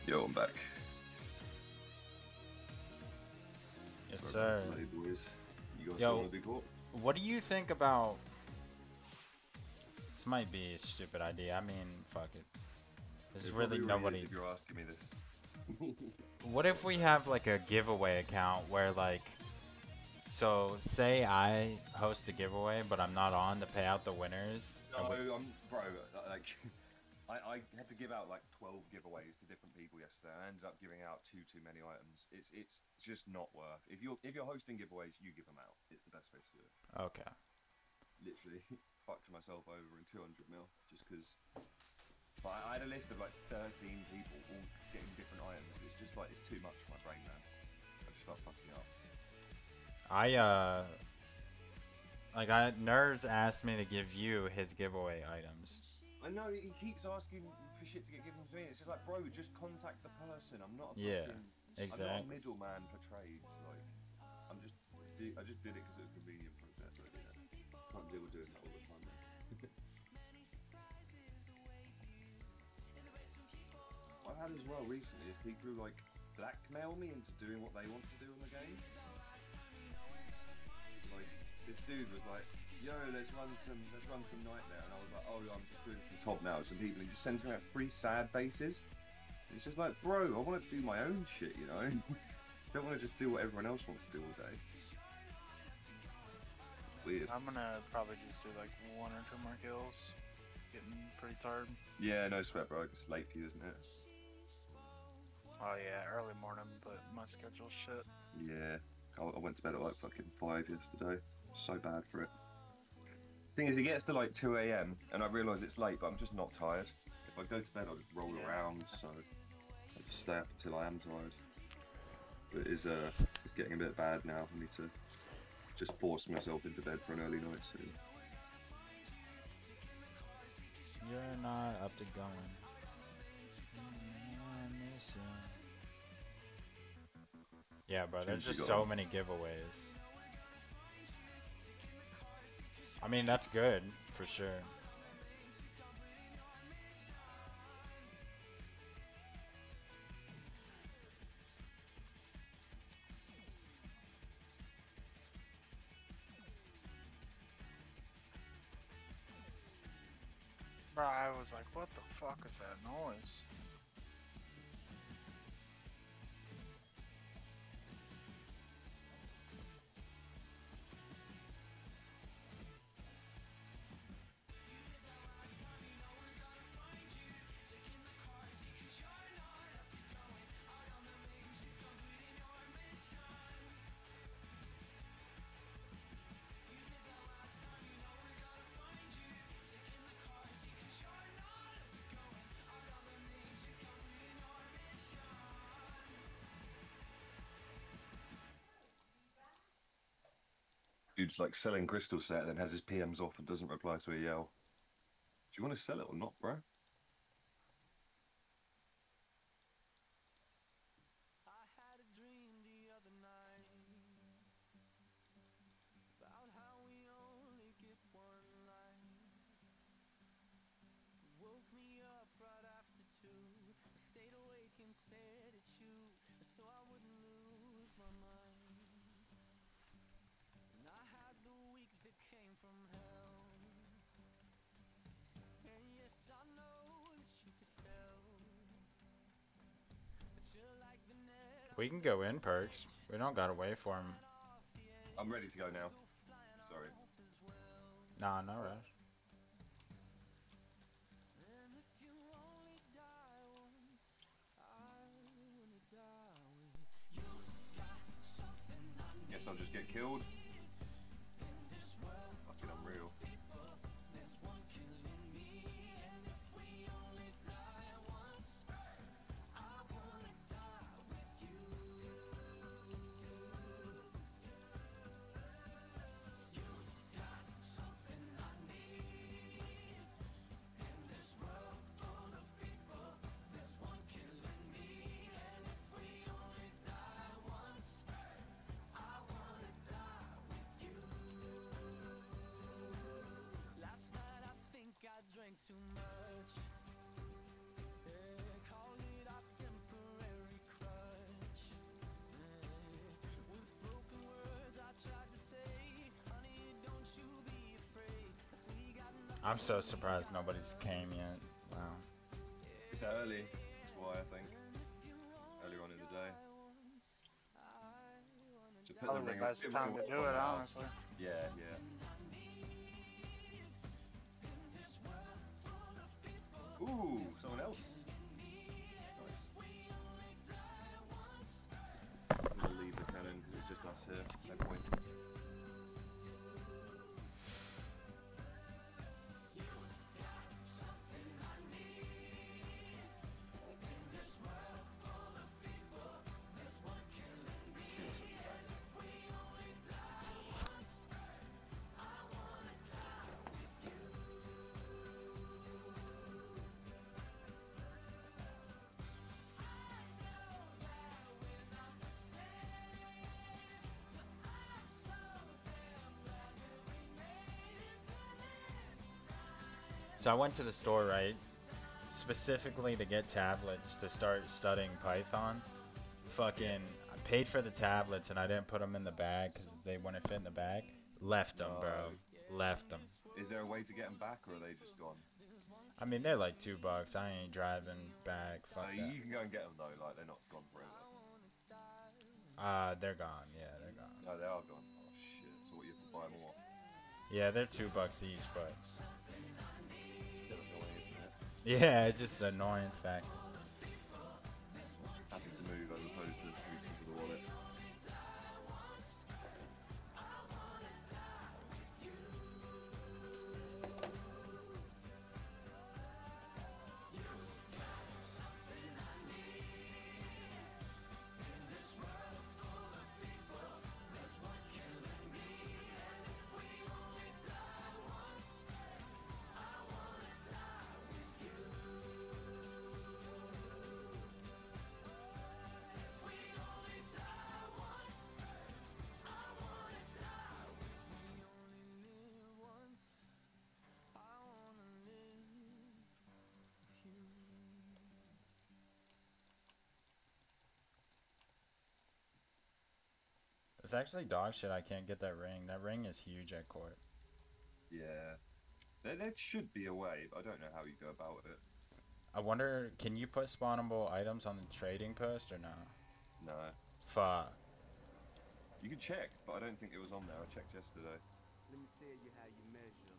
Yo, I'm back. Yes, sir. delay, boys. You guys Yo. want to be caught? What do you think about? This might be a stupid idea. I mean, fuck it. There's really nobody. if you're asking me this. What if we have like a giveaway account where like, so say I host a giveaway, but I'm not on to pay out the winners. No, we- I'm bro. Like, I, had to give out like 12 giveaways to different people yesterday. I ended up giving out too too many items. It's it's just not worth. If you're if you're hosting giveaways, you give them out. It's the best way to do it. okay. Literally fucked myself over in 200 mil just because. But I, had a list of like 13 people all getting different items. It's just like it's too much for my brain now. I just start fucking up. I uh, like I Nerves asked me to give you his giveaway items. I know he keeps asking for shit to get given to me. It's just like, bro, just contact the person. I'm not a Yeah. fucking I'm not a middleman for trades. Like, I'm just, I just did it because it was convenient for a bit. But yeah, can't deal with doing that all the time. What I've had as well recently is people who like blackmail me into doing what they want to do in the game. This dude was like, "Yo, let's run some, let's run some nightmare," and I was like, "Oh, I'm just doing some top now." Some people and he just sends me out three sad bases. And It's just like, bro, I want to do my own shit, you know. Don't want to just do what everyone else wants to do all day. Weird. I'm gonna probably just do like one or two more kills. Getting pretty tired. Yeah, no sweat, bro. It's late for you, isn't it? Oh yeah, early morning, but my schedule's shit. Yeah. I, I went to bed at like fucking five yesterday. So bad for it. Thing is, it gets to like 2 a.m. and I realise it's late, but I'm just not tired. If I go to bed, I'll just roll Yeah. around, so I just stay up until I am tired. But it is uh, it's getting a bit bad now. I need to just force myself into bed for an early night soon. You're not up to going. Yeah, bro, there's just so many giveaways. I mean, that's good, for sure. Bro, I was like, what the fuck is that noise? Dude's like selling crystal set, then has his PMs off and doesn't reply to a yell. Do you want to sell it or not, bro? Go in perks. We don't gotta wait for him. I'm ready to go now. Sorry. Nah, no rush. And if you only die once, I wanna die with you. Got something I Guess I'll just get killed. I'm so surprised nobody's came yet. Wow. It's early. That's why I think. Earlier on in the day. Just put the Probably ring the best time to do it, honestly. Yeah, yeah. So I went to the store, right? Specifically to get tablets to start studying Python. Fucking, I paid for the tablets and I didn't put them in the bag because they wouldn't fit in the bag. Left them, bro. Left them. Is there a way to get them back, or are they just gone? I mean, they're like two bucks. I ain't driving back. Fuck that. you can go and get them though. Like they're not gone forever. Uh, they're gone. Yeah, they're gone. No, they are gone. Oh shit! So what you have to buy more? Yeah, they're two bucks each, but yeah, it's just an annoyance factor. It's actually dog shit. I can't get that ring. That ring is huge at court. Yeah. There, there should be a way, but I don't know how you go about it. I wonder, can you put spawnable items on the trading post or no? No. Fuck. You can check, but I don't think it was on there. I checked yesterday. Let me tell you how you measure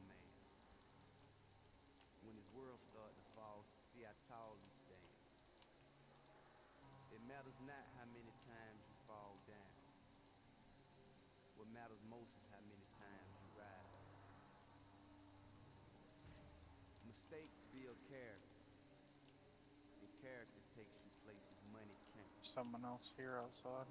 Mistakes build character. And character takes you places money can't. Someone else here outside.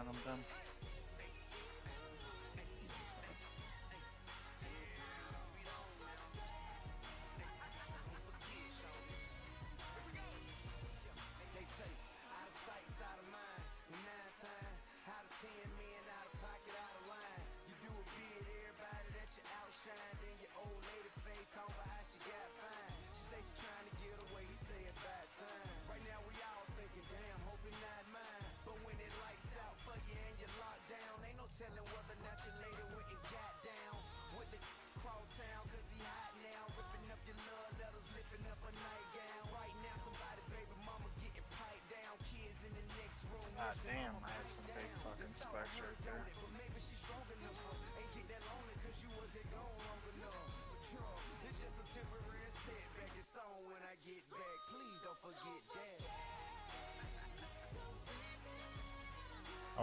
And I'm done.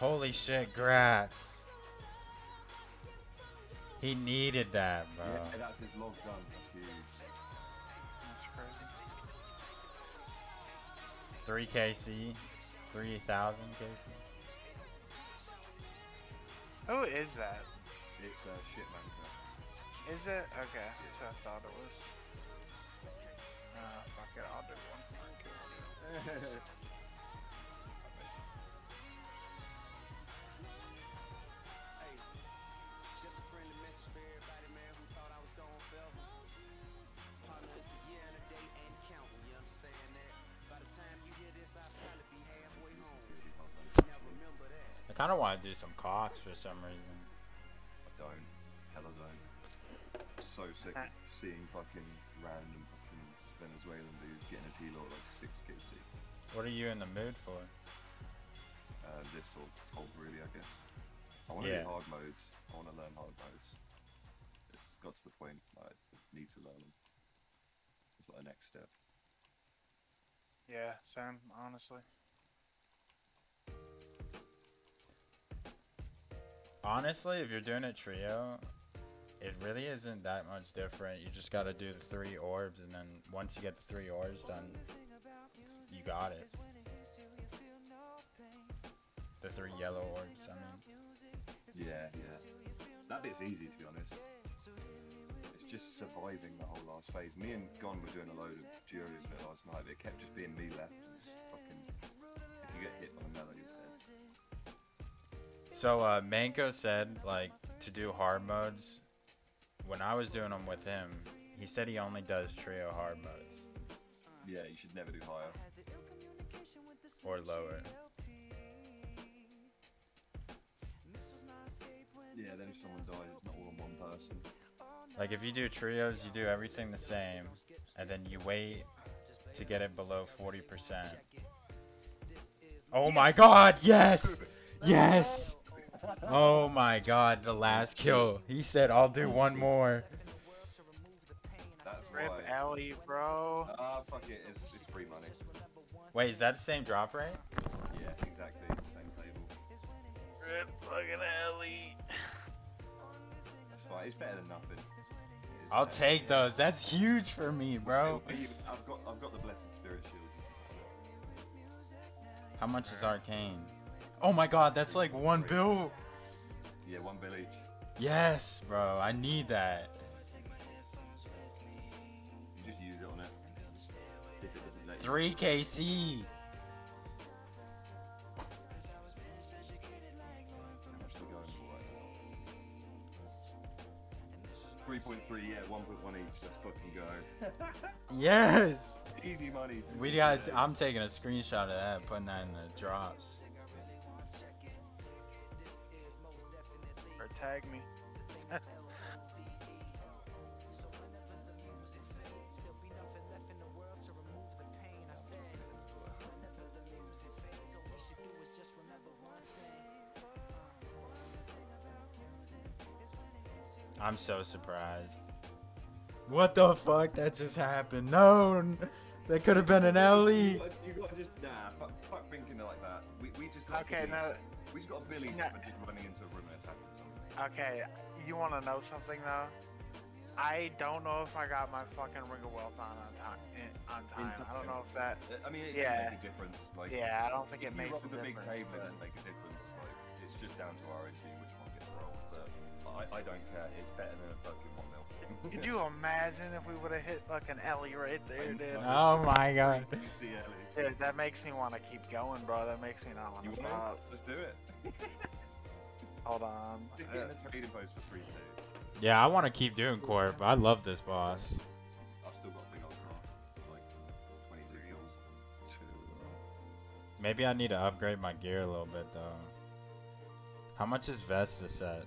Holy shit, Gratz. He needed that, bro. Yeah, that's his log done. That's huge. That's crazy. 3 KC. 3000 KC. Who is that? It's uh, shit manager. Is it? Okay, so I thought it was. Uh, fuck it, I'll do one. I kind of want to do some CoX for some reason. I don't. Hella don't. So sick of seeing fucking random fucking Venezuelan dudes getting a T-bow like 6 KC. What are you in the mood for? Uh, this or top really, I guess. I want to Yeah. do hard modes. I want to learn hard modes. It's got to the point I need to learn them. It's like the next step. Yeah, Sam, honestly. Honestly, if you're doing a trio, it really isn't that much different. You just gotta do the three orbs, and then once you get the three orbs done, you got it. The three yellow orbs, I mean. Yeah, yeah. That bit's easy to be honest. It's just surviving the whole last phase. Me and Gon were doing a load of duos last night, but it kept just being me left. fucking, if you get hit by a dead. So, uh, Manko said, like, to do hard modes, when I was doing them with him, he said he only does trio hard modes. Yeah, you should never do higher. Or lower. Yeah, then if someone dies, it's not all on one person. Like, if you do trios, you do everything the same, and then you wait to get it below 40%. Oh my god, yes! Yes! Oh my god, the last kill. He said, I'll do one more. That's Rip why. Ellie, bro. Ah, fuck it, it's, it's free money. Wait, is that the same drop rate? Yeah, exactly. Same table. Rip fucking Ellie. That's fine. It's better than nothing. I'll take those. That's huge for me, bro. I've got I've got the blessed spirit shield. How much is arcane? Oh my god, that's like one bill. Yeah, one bill each. Yes, bro. I need that. You just use it on it. It doesn't let you. 3 KC. How much are we going for right now? 3.3, yeah, 1.1 each. Let's fucking go. Yes. Easy money. We got. I'm taking a screenshot of that, putting that in the drops. Tag me. I'm so surprised. What the fuck? That just happened. No, that could have been an E. You gotta, you gotta just nah. Fuck, fuck thinking like that. We, we just got. Okay, Billy. no. We just got a Billy Yeah. running into a room and attacking someone. Okay, you want to know something though? I don't know if I got my fucking Ring of Wealth on on time. On In time. I don't know if that. I mean, it Yeah. can make a difference. Like, Yeah, I don't think it you makes roll a the big difference. table, it but- doesn't make a difference. Like, it's just down to RNG which one gets rolled. But I, I don't care. It's better than a fucking one mil. Could you imagine if we would have hit fucking an Ellie right there, dude? Oh my god. You see, Ellie. Dude, that makes me want to keep going, bro. That makes me not want You to want stop. Let's do it. Hold on. Just Uh, get in the trading post for free too. Yeah, I want to keep doing Corp. But I love this boss. I've still got big old cross. Like 22 kills. Maybe I need to upgrade my gear a little bit though. How much is Vesta set?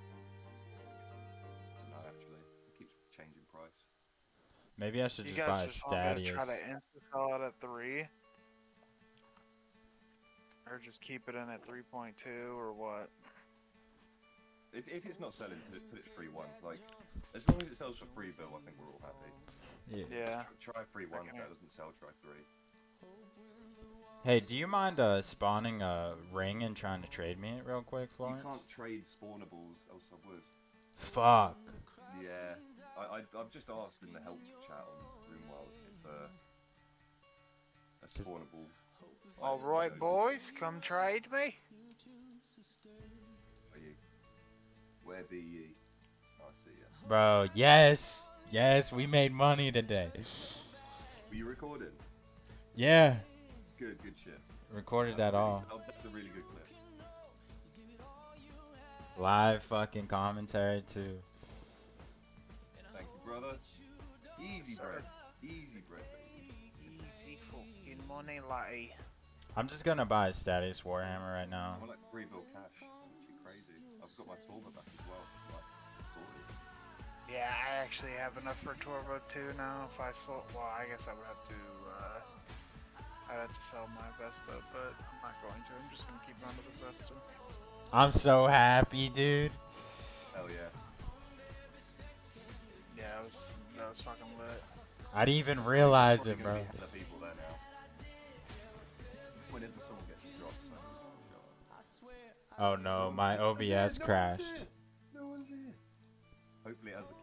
No, actually, keeps changing price. Maybe I should you just buy a guys just want me to try to insta sell it at three, or just keep it in at 3.2 or what? If, if it's not selling, to put it free one. Like, as long as it sells for free, Bill, I think we're all happy. Yeah. Yeah. Try free one. If that doesn't sell, try three. Hey, do you mind uh spawning a ring and trying to trade me it real quick, You Florence? can't trade spawnables, else I would. Fuck. Yeah, I, I I've just asked in the help chat on RuneWild if uh, a Just- spawnable. All item boys, come trade me. Where be ye? Oh, I see ya. Bro, yes. Yes, we made money today. Were you recording? Yeah. Good, good shit. Recorded That's that really- all. oh, That's a really good clip. Live fucking commentary too. Thank you, brother. Easy bread. Easy bread, baby. Easy fucking money, laddie. I'm just gonna buy a Statius Warhammer right now. I want like rebuild cash. Actually crazy. I've got my Torva back as well. Like. Yeah, I actually have enough for Torva too now. If I sold, well, I guess I would have to. Uh, I'd have to sell my Vesta, but I'm not going to. I'm just gonna keep on with the Vesta. I'm so happy, dude. Hell yeah. Yeah, that was that was fucking lit. I didn't even realize it, gonna bro. Oh no, my OBS crashed. No one's here. Hopefully it has the